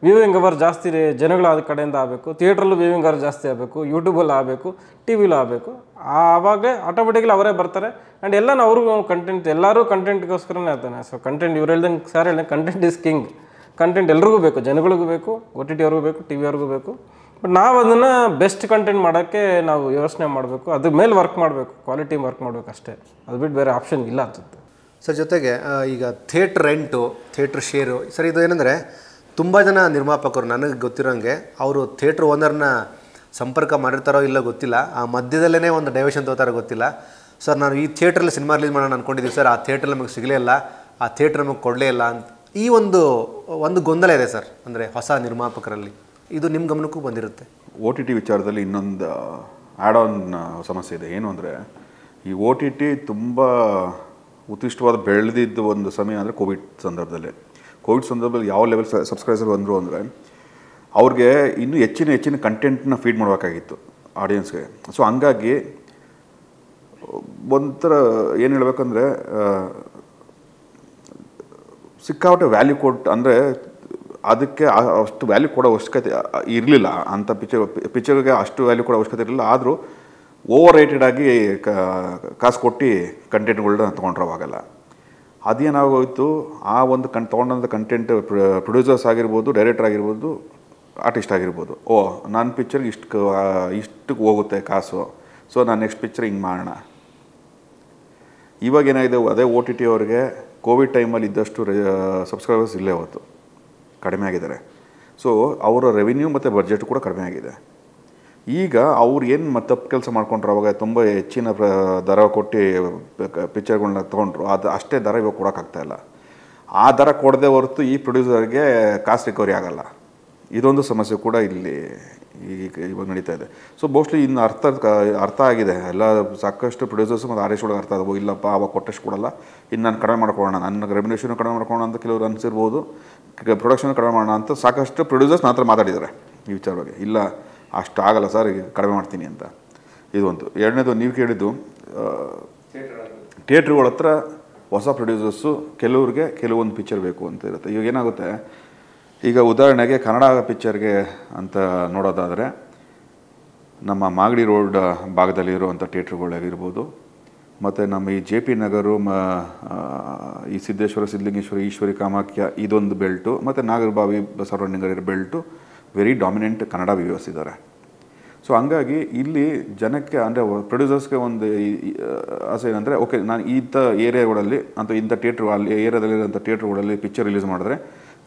ವ್ಯೂವಿಂಗ್ ಅವರ್ ಜಾಸ್ತಿ ಜನಗಳು ಅದ ಕಡೆಯಿಂದ ಆಗಬೇಕು ಥಿಯೇಟ್ರಲ್ಲೂ ವ್ಯೂವಿಂಗ್ ಅವರ್ ಜಾಸ್ತಿ ಆಗಬೇಕು ಯೂಟ್ಯೂಬಲ್ಲಿ ಆಗಬೇಕು ಟಿ ವಿಲೂ ಆಗಬೇಕು. ಆವಾಗಲೇ ಆಟೋಮೆಟಿಕ್ಲಿ ಅವರೇ ಬರ್ತಾರೆ ಆ್ಯಂಡ್ ಎಲ್ಲ ಅವರು ಕಂಟೆಂಟ್ ಎಲ್ಲರೂ ಕಂಟೆಂಟ್ಗೋಸ್ಕರನೇ ಆಗ್ತಾನೆ. ಸೊ ಕಂಟೆಂಟ್ ಇವ್ರು ಹೇಳ್ದಂಗೆ ಸರ್ ಹೇಳ್ದಂಗೆ ಕಂಟೆಂಟ್ ಇಸ್ ಕಿಂಗ್ ಕಂಟೆಂಟ್ ಎಲ್ರಿಗೂ ಬೇಕು, ಜನಗಳಿಗೂ ಬೇಕು ಒ ಟಿ ಟಿ ಅವ್ರಿಗೂ ಬೇಕು ಟಿ ವಿ ಅವ್ರಿಗೂ ಬೇಕು. ಬಟ್ ನಾವು ಅದನ್ನು ಬೆಸ್ಟ್ ಕಂಟೆಂಟ್ ಮಾಡೋಕ್ಕೆ ನಾವು ಯೋಚನೆ ಮಾಡಬೇಕು, ಅದ್ರ ಮೇಲೆ ವರ್ಕ್ ಮಾಡಬೇಕು ಕ್ವಾಲಿಟಿ ವರ್ಕ್ ಮಾಡಬೇಕು ಅಷ್ಟೇ ಅದು ಬಿಟ್ಟು ಬೇರೆ ಆಪ್ಷನ್ ಇಲ್ಲ ಅನ್ಸುತ್ತೆ ಸರ್, ಜೊತೆಗೆ ಈಗ theatre rent, theatre share, sir, ಇದು ಏನಂದರೆ ತುಂಬ ಜನ ನಿರ್ಮಾಪಕರು, ನನಗೆ ಗೊತ್ತಿರೋಂಗೆ, ಅವರು ಥಿಯೇಟ್ರ್ ಓನರ್ನ ಸಂಪರ್ಕ ಮಾಡಿರ್ತಾರೋ ಇಲ್ಲ ಗೊತ್ತಿಲ್ಲ. ಆ ಮಧ್ಯದಲ್ಲೇ ಒಂದು ಡೈವರ್ಷನ್ ತೋತಾರೋ ಗೊತ್ತಿಲ್ಲ. ಸರ್, ನಾನು ಈ ಥಿಯೇಟ್ರಲ್ಲಿ ಸಿನಿಮಾ ರಿಲೀಸ್ ಮಾಡೋಣ ಅಂದ್ಕೊಂಡಿದ್ದೀವಿ ಸರ್, ಆ ಥಿಯೇಟ್ರ್ ನಮಗೆ ಸಿಗಲೇ ಇಲ್ಲ. ಆ ಥಿಯೇಟ್ರ್ ನಮಗೆ ಕೊಡಲೇ ಇಲ್ಲ ಅಂತ. ಈ ಒಂದು ಒಂದು ಗೊಂದಲ ಇದೆ, ಸರ್, ಅಂದರೆ ಹೊಸ ನಿರ್ಮಾಪಕರಲ್ಲಿ. ಇದು ನಿಮ್ಮ ಗಮನಕ್ಕೂ ಬಂದಿರುತ್ತೆ. ಒ ಟಿ ಟಿ ವಿಚಾರದಲ್ಲಿ ಇನ್ನೊಂದು ಆ್ಯಡ್ ಆನ್ ಸಮಸ್ಯೆ ಇದೆ. ಏನು ಅಂದರೆ, ಈ ಒ ಟಿ ಟಿ ತುಂಬ ಉತ್ಕೃಷ್ಟವಾದ ಬೆಳೆದಿದ್ದ ಒಂದು ಸಮಯ ಅಂದರೆ ಕೋವಿಡ್ ಸಂದರ್ಭದಲ್ಲಿ. ಕೋವಿಡ್ ಸಂದರ್ಭದಲ್ಲಿ ಯಾವ ಲೆವೆಲ್ ಸಬ್ಸ್ಕ್ರೈಬರ್ ಬಂದರು ಅಂದರೆ ಅವ್ರಿಗೆ ಇನ್ನೂ ಹೆಚ್ಚಿನ ಹೆಚ್ಚಿನ ಕಂಟೆಂಟ್ನ ಫೀಡ್ ಮಾಡಬೇಕಾಗಿತ್ತು ಆಡಿಯನ್ಸ್ಗೆ ಸೊ ಹಂಗಾಗಿ ಒಂಥರ ಏನು ಹೇಳಬೇಕಂದ್ರೆ ಸಿಕ್ಕಾಪಟ್ಟೆ ವ್ಯಾಲ್ಯೂ ಕೊಟ್ಟು ಅಂದರೆ ಅದಕ್ಕೆ ಅಷ್ಟು ವ್ಯಾಲ್ಯೂ ಕೊಡೋ ಅವಶ್ಯಕತೆ ಇರಲಿಲ್ಲ. ಅಂಥ ಪಿಕ್ಚರ್ ಪಿಕ್ಚರ್ಗೆ ಅಷ್ಟು ವ್ಯಾಲ್ಯೂ ಕೊಡೋ ಅವಶ್ಯಕತೆ ಇರಲಿಲ್ಲ. ಆದರೂ ಓವರ್ ರೇಟೆಡ್ ಆಗಿ ಕಾಸು ಕೊಟ್ಟು ಕಂಟೆಂಟ್ಗಳನ್ನ ತೊಗೊಂಡ್ರವಾಗಲ್ಲ ಅದೇನಾಗೋಯ್ತು, ಆ ಒಂದು ಕಣ್ ತೊಗೊಂಡಂಥ ಕಂಟೆಂಟ್ ಪ್ರೊಡ್ಯೂಸರ್ಸ್ ಆಗಿರ್ಬೋದು, ಡೈರೆಕ್ಟರ್ ಆಗಿರ್ಬೋದು, ಆರ್ಟಿಸ್ಟ್ ಆಗಿರ್ಬೋದು, ಓ, ನನ್ನ ಪಿಕ್ಚರ್ಗೆ ಇಷ್ಟು ಇಷ್ಟಕ್ಕೆ ಹೋಗುತ್ತೆ ಕಾಸು, ಸೊ ನಾನು ನೆಕ್ಸ್ಟ್ ಪಿಕ್ಚರ್ ಹಿಂಗೆ ಮಾಡೋಣ. ಇವಾಗ ಏನಾಗಿದೆ, ಅದೇ ಓ ಟಿ ಟಿ ಅವ್ರಿಗೆ ಕೋವಿಡ್ ಟೈಮಲ್ಲಿ ಇದ್ದಷ್ಟು ಸಬ್ಸ್ಕ್ರೈಬರ್ಸ್ ಇಲ್ಲೇ ಹೊತ್ತು ಕಡಿಮೆ ಆಗಿದ್ದಾರೆ. ಸೊ ಅವರ ರೆವಿನ್ಯೂ ಮತ್ತು ಬಜೆಟ್ ಕೂಡ ಕಡಿಮೆ ಆಗಿದೆ. ಈಗ ಅವ್ರು ಏನು ತಪ್ಪು ಕೆಲಸ ಮಾಡ್ಕೊಂಡ್ರು, ಅವಾಗ ತುಂಬ ಹೆಚ್ಚಿನ ದರ ಕೊಟ್ಟು ಪಿಕ್ಚರ್ಗಳನ್ನ ತೊಗೊಂಡ್ರು. ಅದು ಅಷ್ಟೇ ದರ ಇವಾಗ ಕೊಡೋಕ್ಕಾಗ್ತಾಯಿಲ್ಲ ಆ ದರ ಕೊಡದೆ ಹೊರತು ಈ ಪ್ರೊಡ್ಯೂಸರ್ಗೆ ಕಾಸ್ಟ್ ರಿಕವರಿ ಆಗೋಲ್ಲ. ಇದೊಂದು ಸಮಸ್ಯೆ ಕೂಡ ಇಲ್ಲಿ ಈಗ ಇವಾಗ ನಡೀತಾ ಇದೆ. ಸೊ ಮೋಸ್ಟ್ಲಿ ಇನ್ನು ಅರ್ಥ ಅರ್ಥ ಆಗಿದೆ. ಎಲ್ಲ ಸಾಕಷ್ಟು ಪ್ರೊಡ್ಯೂಸರ್ಸ್ ಮತ್ತು ಆರ್ ಒಳಗೆ ಅರ್ಥ ಆಗೋ ಇಲ್ಲಪ್ಪ, ಅವಾಗ ಕೊಟ್ಟಷ್ಟು ಕೊಡಲ್ಲ. ಇನ್ನು ನಾನು ಕಡಿಮೆ ಮಾಡ್ಕೊಳ್ಳೋಣ. ನನ್ನ ರೆಮ್ಯುನೇಷನ್ ಕಡಿಮೆ ಮಾಡ್ಕೊಳ್ಳೋಣ ಅಂತ ಕೆಲವರು ಅನಿಸಿರ್ಬೋದು. ಪ್ರೊಡಕ್ಷನ್ ಕಡಿಮೆ ಮಾಡೋಣ ಅಂತ ಸಾಕಷ್ಟು ಪ್ರೊಡ್ಯೂಸರ್ಸ್ ಹತ್ರ ಮಾತಾಡಿದ್ದಾರೆ ಈ ವಿಚಾರವಾಗಿ. ಇಲ್ಲ ಅಷ್ಟು ಆಗಲ್ಲ ಸರ್ ಕಡಿಮೆ ಮಾಡ್ತೀನಿ ಅಂತ. ಇದೊಂದು ಎರಡನೇದು ನೀವು ಕೇಳಿದ್ದು ಥಿಯೇಟ್ರ್ಗಳ ಹತ್ರ ಹೊಸ ಪ್ರೊಡ್ಯೂಸರ್ಸು ಕೆಲವ್ರಿಗೆ ಕೆಲವೊಂದು ಪಿಕ್ಚರ್ ಬೇಕು ಅಂತ ಇರುತ್ತೆ. ಇವಾಗ ಏನಾಗುತ್ತೆ, ಈಗ ಉದಾಹರಣೆಗೆ ಕನ್ನಡ ಪಿಕ್ಚರ್ಗೆ ಅಂತ ನೋಡೋದಾದರೆ, ನಮ್ಮ ಮಾಗಡಿ ರೋಡ್ ಭಾಗದಲ್ಲಿ ಇರುವಂಥ ಥಿಯೇಟ್ರುಗಳಾಗಿರ್ಬೋದು ಮತ್ತು ನಮ್ಮ ಈ ಜೆ ಪಿ ನಗರು, ಮ ಈ ಸಿದ್ದೇಶ್ವರ, ಸಿದ್ಧಲಿಂಗೇಶ್ವರ, ಈಶ್ವರಿ, ಕಾಮಾಖ್ಯ ಇದೊಂದು ಬೆಲ್ಟು, ಮತ್ತು ನಾಗರಬಾವಿ ಸರೌಂಡಿಂಗ್ ಇರೋ belt very dominant Kannada viewers ಇದ್ದಾರೆ. ಸೊ ಹಂಗಾಗಿ ಇಲ್ಲಿ ಜನಕ್ಕೆ ಅಂದರೆ ಪ್ರೊಡ್ಯೂಸರ್ಸ್ಗೆ ಒಂದು ಆಸೆ ಏನಂದರೆ ಓಕೆ ನಾನು ಇಂಥ ಏರಿಯಾಗಳಲ್ಲಿ ಅಥವಾ ಇಂಥ ಥಿಯೇಟ್ರ್ ಅಲ್ಲಿ ಏರಿಯಾದಲ್ಲಿರೋಂಥ ಥಿಯೇಟ್ರ್ಗಳಲ್ಲಿ ಪಿಕ್ಚರ್ ರಿಲೀಸ್ ಮಾಡಿದ್ರೆ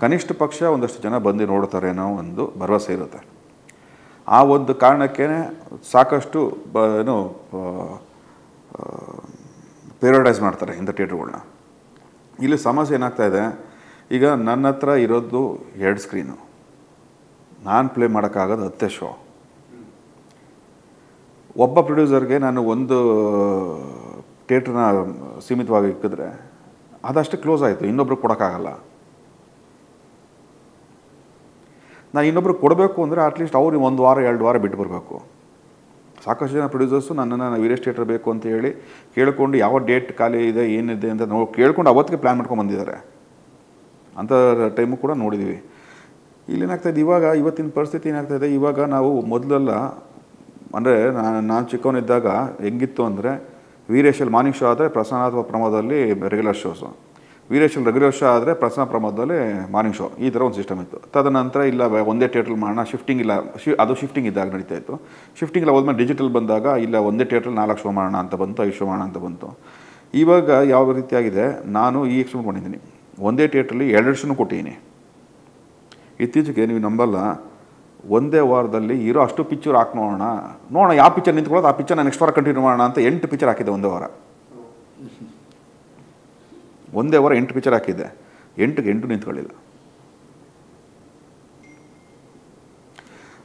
ಕನಿಷ್ಠ ಪಕ್ಷ ಒಂದಷ್ಟು ಜನ ಬಂದು ನೋಡ್ತಾರೆ ಅನ್ನೋ ಒಂದು ಭರವಸೆ ಇರುತ್ತೆ. ಆ ಒಂದು ಕಾರಣಕ್ಕೆ ಸಾಕಷ್ಟು ಬ, ಏನು ಪೇರಡೈಸ್ ಮಾಡ್ತಾರೆ ಇಂಥ ಥಿಯೇಟ್ರ್ಗಳನ್ನ ಇಲ್ಲಿ ಸಮಸ್ಯೆ ಏನಾಗ್ತಾ ಇದೆ, ಈಗ ನನ್ನ ಹತ್ರ ಇರೋದು ಎರಡು ಸ್ಕ್ರೀನು ನಾನು ಪ್ಲೇ ಮಾಡೋಕ್ಕಾಗೋದು ಹತ್ತೆ ಶೋ ಒಬ್ಬ ಪ್ರೊಡ್ಯೂಸರ್ಗೆ ನಾನು ಒಂದು ಥಿಯೇಟ್ರನ್ನ ಸೀಮಿತವಾಗಿ ಇಕ್ಕಿದ್ರೆ ಅದಷ್ಟು ಕ್ಲೋಸ್ ಆಯಿತು, ಇನ್ನೊಬ್ರು ಕೊಡೋಕ್ಕಾಗಲ್ಲ. ನಾನು ಇನ್ನೊಬ್ರು ಕೊಡಬೇಕು ಅಂದರೆ ಅಟ್ಲೀಸ್ಟ್ ಅವ್ರಿಗೆ ಒಂದು ವಾರ, ಎರಡು ವಾರ ಬಿಟ್ಟು ಬರಬೇಕು. ಸಾಕಷ್ಟು ಜನ ಪ್ರೊಡ್ಯೂಸರ್ಸು ನನ್ನನ್ನು ವೀರೇಶ್ ಥಿಯೇಟರ್ ಬೇಕು ಅಂತ ಹೇಳಿ ಕೇಳಿಕೊಂಡು ಯಾವ ಡೇಟ್ ಖಾಲಿ ಇದೆ, ಏನಿದೆ ಅಂತ ನಾವು ಕೇಳ್ಕೊಂಡು ಅವತ್ತಿಗೆ ಪ್ಲ್ಯಾನ್ ಮಾಡ್ಕೊಂಡು ಬಂದಿದ್ದಾರೆ. ಅಂಥ ಟೈಮು ಕೂಡ ನೋಡಿದ್ದೀವಿ ಇಲ್ಲೇನಾಗ್ತಾಯಿದೆ ಇವಾಗ ಇವತ್ತಿನ ಪರಿಸ್ಥಿತಿ ಏನಾಗ್ತಾಯಿದೆ ಇವಾಗ ನಾವು ಮೊದಲೆಲ್ಲ, ಅಂದರೆ ನಾನು ನಾನು ಚಿಕ್ಕವನಿದ್ದಾಗ ಹೆಂಗಿತ್ತು ಅಂದರೆ ವೀರೇಶಲ್ಲಿ ಮಾರ್ನಿಂಗ್ ಶೋ ಆದರೆ ಪ್ರಸನ್ನ ಅಥವಾ ಪ್ರಮೋದಲ್ಲಿ ರೆಗ್ಯುಲರ್ ಶೋಸು ವೀರೇಶಲ್ಲಿ ರೆಗ್ಯುಲರ್ ಶೋ ಆದರೆ ಪ್ರಸನ್ನ ಪ್ರಮೋದಲ್ಲಿ ಮಾರ್ನಿಂಗ್ ಶೋ. ಈ ಥರ ಒಂದು ಸಿಸ್ಟಮ್ ಇತ್ತು. ತದನಂತರ ಇಲ್ಲ ಒಂದೇ ಥಿಯೇಟ್ರಲ್ಲಿ ಮಾಡೋಣ ಶಿಫ್ಟಿಂಗ್ ಇಲ್ಲ, ಶಿ, ಅದು ಶಿಫ್ಟಿಂಗ್ ಇದ್ದಾಗ ನಡೀತಾ ಇತ್ತು. ಶಿಫ್ಟಿಂಗ್ ಇಲ್ಲ ಹೋದ್ಮೇಲೆ ಡಿಜಿಟಲ್ ಬಂದಾಗ ಇಲ್ಲ, ಒಂದೇ ಥಿಯೇಟ್ರಲ್ಲಿ ನಾಲ್ಕು ಶೋ ಮಾಡೋಣ ಅಂತ ಬಂತು, ಐದು ಶೋ ಮಾಡೋಣ ಅಂತ ಬಂತು. ಇವಾಗ ಯಾವ ರೀತಿಯಾಗಿದೆ? ನಾನು ಈ ಎಕ್ಸ್ಪ್ಲೇನ್ ಮಾಡಿದ್ದೀನಿ ಒಂದೇ ಥಿಯೇಟ್ರಲ್ಲಿ ಎರಡು ಶೋನು ಕೊಟ್ಟಿದ್ದೀನಿ. ಇತ್ತೀಚೆಗೆ ನೀವು ನಂಬಲ್ಲ, ಒಂದೇ ವಾರದಲ್ಲಿ ಇರೋ ಅಷ್ಟು ಪಿಕ್ಚರ್ ಹಾಕಿ ನೋಡೋಣ. ನೋಡೋಣ, ಯಾವ ಪಿಕ್ಚರ್ ನಿಂತ್ಕೊಳ್ಳೋದು, ಆ ಪಿಕ್ಚರ್ನ ನೆಕ್ಸ್ಟ್ ವಾರ ಕಂಟಿನ್ಯೂ ಮಾಡೋಣ ಅಂತ ಎಂಟು ಪಿಕ್ಚರ್ ಹಾಕಿದೆ ಒಂದೇ ವಾರ. ಒಂದೇ ವಾರ ಎಂಟು ಪಿಕ್ಚರ್ ಹಾಕಿದೆ ಎಂಟುಗೆ ಎಂಟು ನಿಂತ್ಕೊಳ್ಳಿಲ್ಲ.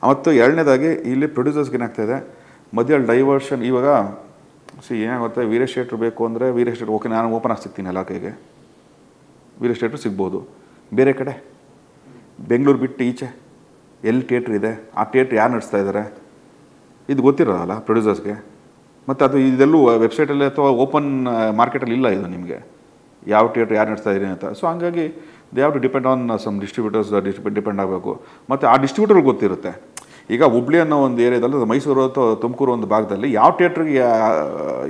ಮತ್ತು ಎರಡನೇದಾಗಿ ಇಲ್ಲಿ ಪ್ರೊಡ್ಯೂಸರ್ಸ್ಗೆ ಏನಾಗ್ತಾಯಿದೆ ಮಧ್ಯದಲ್ಲಿ ಡೈವರ್ಷನ್ ಇವಾಗ ಸಿ ಏನಾಗುತ್ತೆ ಥಿಯೇಟ್ರ್ ಬೇಕು ಅಂದರೆ ಥಿಯೇಟ್ರ್ ಓಕೆ ನಾನು ಓಪನ್ ಆಗಿ ಸಿಗ್ತೀನಿ ಇಲಾಖೆಗೆ ವೀರೇಶ್ ಥಿಯೇಟ್ರ್ ಸಿಗ್ಬೋದು. ಬೇರೆ ಕಡೆ? ಬೆಂಗಳೂರು ಬಿಟ್ಟು ಈಚೆ ಎಲ್ಲಿ ಥಿಯೇಟ್ರ್ ಇದೆ? ಆ ಥಿಯೇಟ್ರ್ ಯಾರು ನಡೆಸ್ತಾ ಇದ್ದಾರೆ ಇದು ಗೊತ್ತಿರೋದಲ್ಲ ಪ್ರೊಡ್ಯೂಸರ್ಸ್ಗೆ. ಮತ್ತು ಅದು ಇದೆಲ್ಲೂ ವೆಬ್ಸೈಟಲ್ಲಿ ಅಥವಾ ಓಪನ್ ಮಾರ್ಕೆಟಲ್ಲಿ ಇಲ್ಲ ಇದು ನಿಮಗೆ. ಯಾವ ಥಿಯೇಟ್ರ್ ಯಾರು ನಡೆಸ್ತಾ ಇದ್ದೀನಿ ಅಂತ. ಸೊ ಹಂಗಾಗಿ they have to depend on some distributors depend ಆಗಬೇಕು. ಮತ್ತು ಆ ಡಿಸ್ಟ್ರಿಬ್ಯೂಟರ್ಗೆ ಗೊತ್ತಿರುತ್ತೆ. ಈಗ ಹುಬ್ಳಿ ಅನ್ನೋ ಒಂದು ಏರಿಯಾದಲ್ಲಿ ಮೈಸೂರು ಅಥವಾ ತುಮಕೂರು ಒಂದು ಭಾಗದಲ್ಲಿ ಯಾವ ಥಿಯೇಟ್ರಿಗೆ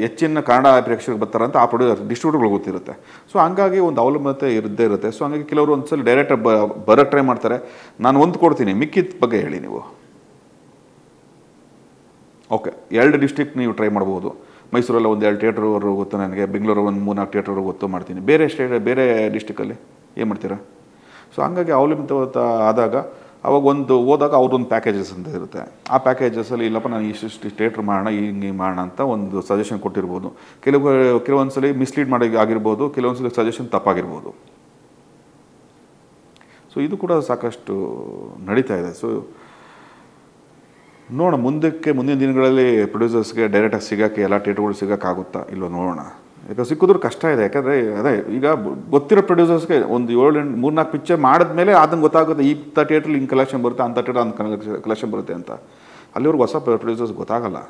ಹೆಚ್ಚಿನ ಕನ್ನಡ ಪ್ರೇಕ್ಷಕರು ಬರ್ತಾರಂತ ಆ ಪ್ರೊಡ್ಯೂಸರ್ ಡಿಸ್ಟ್ರಿಬ್ಯೂಟರ್ಗಳು ಗೊತ್ತಿರುತ್ತೆ. ಸೊ ಹಂಗಾಗಿ ಒಂದು ಅವಲಂಬತೆ ಇರದೇ ಇರುತ್ತೆ. ಸೊ ಹಂಗಾಗಿ ಕೆಲವರು ಒಂದ್ಸಲ ಬ ಬರೋಕ್ಕೆ ಟ್ರೈ ಮಾಡ್ತಾರೆ. ನಾನು ಒಂದು ಕೊಡ್ತೀನಿ, ಮಿಕ್ಕಿದ ಬಗ್ಗೆ ಹೇಳಿ ನೀವು. ಓಕೆ ಎರಡು ಡಿಸ್ಟಿಕ್ ನೀವು ಟ್ರೈ ಮಾಡ್ಬೋದು. ಮೈಸೂರಲ್ಲಿ ಒಂದು ಎರಡು ಥಿಯೇಟ್ರ್ವರು ಗೊತ್ತು ನನಗೆ ಬೆಂಗಳೂರು ಒಂದು ಮೂರ್ನಾಲ್ಕು ಥಿಯೇಟ್ರ್ ಗೊತ್ತು ಮಾಡ್ತೀನಿ. ಬೇರೆ ಸ್ಟೇಟ್ ಬೇರೆ ಡಿಸ್ಟಿಕಲ್ಲಿ ಏನು ಮಾಡ್ತೀರಾ? ಸೊ ಹಂಗಾಗಿ ಅವಲಂಬಿತ ಆದಾಗ ಅವಾಗ ಒಂದು ಹೋದಾಗ ಅವ್ರದ್ದೊಂದು ಪ್ಯಾಕೇಜಸ್ ಅಂತ ಇರುತ್ತೆ. ಆ ಪ್ಯಾಕೇಜಸ್ಸಲ್ಲಿ ಇಲ್ಲಪ್ಪ, ನಾನು ಇಷ್ಟಿಷ್ಟು ಥಿಯೇಟ್ರ್ ಮಾಡೋಣ ಹಿಂಗೆ ಮಾಡೋಣ ಅಂತ ಒಂದು ಸಜೆಷನ್ ಕೊಟ್ಟಿರ್ಬೋದು. ಕೆಲವು, ಕೆಲವೊಂದ್ಸಲಿ ಮಿಸ್ಲೀಡ್ ಮಾಡೋ ಆಗಿರ್ಬೋದು, ಕೆಲವೊಂದ್ಸಲಿ ಸಜೆಷನ್ ತಪ್ಪಾಗಿರ್ಬೋದು. ಸೊ ಇದು ಕೂಡ ಸಾಕಷ್ಟು ನಡೀತಾ ಇದೆ. ಸೊ ನೋಡೋಣ, ಮುಂದಕ್ಕೆ, ಮುಂದಿನ ದಿನಗಳಲ್ಲಿ ಪ್ರೊಡ್ಯೂಸರ್ಸ್ಗೆ ಡೈರೆಕ್ಟಾಗಿ ಸಿಗೋಕ್ಕೆ, ಎಲ್ಲ ಥಿಯೇಟ್ರ್ಗಳು ಸಿಗೋಕ್ಕಾಗುತ್ತಾ? ಇಲ್ಲೋ ನೋಡೋಣ. ಯಾಕಂದ್ರೆ ಸಿಕ್ಕಿದ್ರು ಕಷ್ಟ ಇದೆ. ಯಾಕಂದರೆ ಅದೇ ಈಗ ಗೊತ್ತಿರೋ ಪ್ರೊಡ್ಯೂಸರ್ಸ್ಗೆ ಒಂದು ಏಳು ಎಂಟು ಮೂರ್ನಾಲ್ಕು ಪಿಕ್ಚರ್ ಮಾಡಿದ್ಮೇಲೆ ಅದನ್ನು ಗೊತ್ತಾಗುತ್ತೆ ಈ ಥಿಯೇಟ್ರಲ್ಲಿ ಹಿಂಗೆ ಕಲೆಕ್ಷನ್ ಬರುತ್ತೆ ಅಂಥ ಥಿಯೇಟರ್ ಅಂತ ಕಲೆಕ್ಷನ್ ಬರುತ್ತೆ ಅಂತ. ಅಲ್ಲಿವ್ರಿಗೆ ಹೊಸ ಪ್ರೊಡ್ಯೂಸರ್ಸ್ ಗೊತ್ತಾಗಲ್ಲ.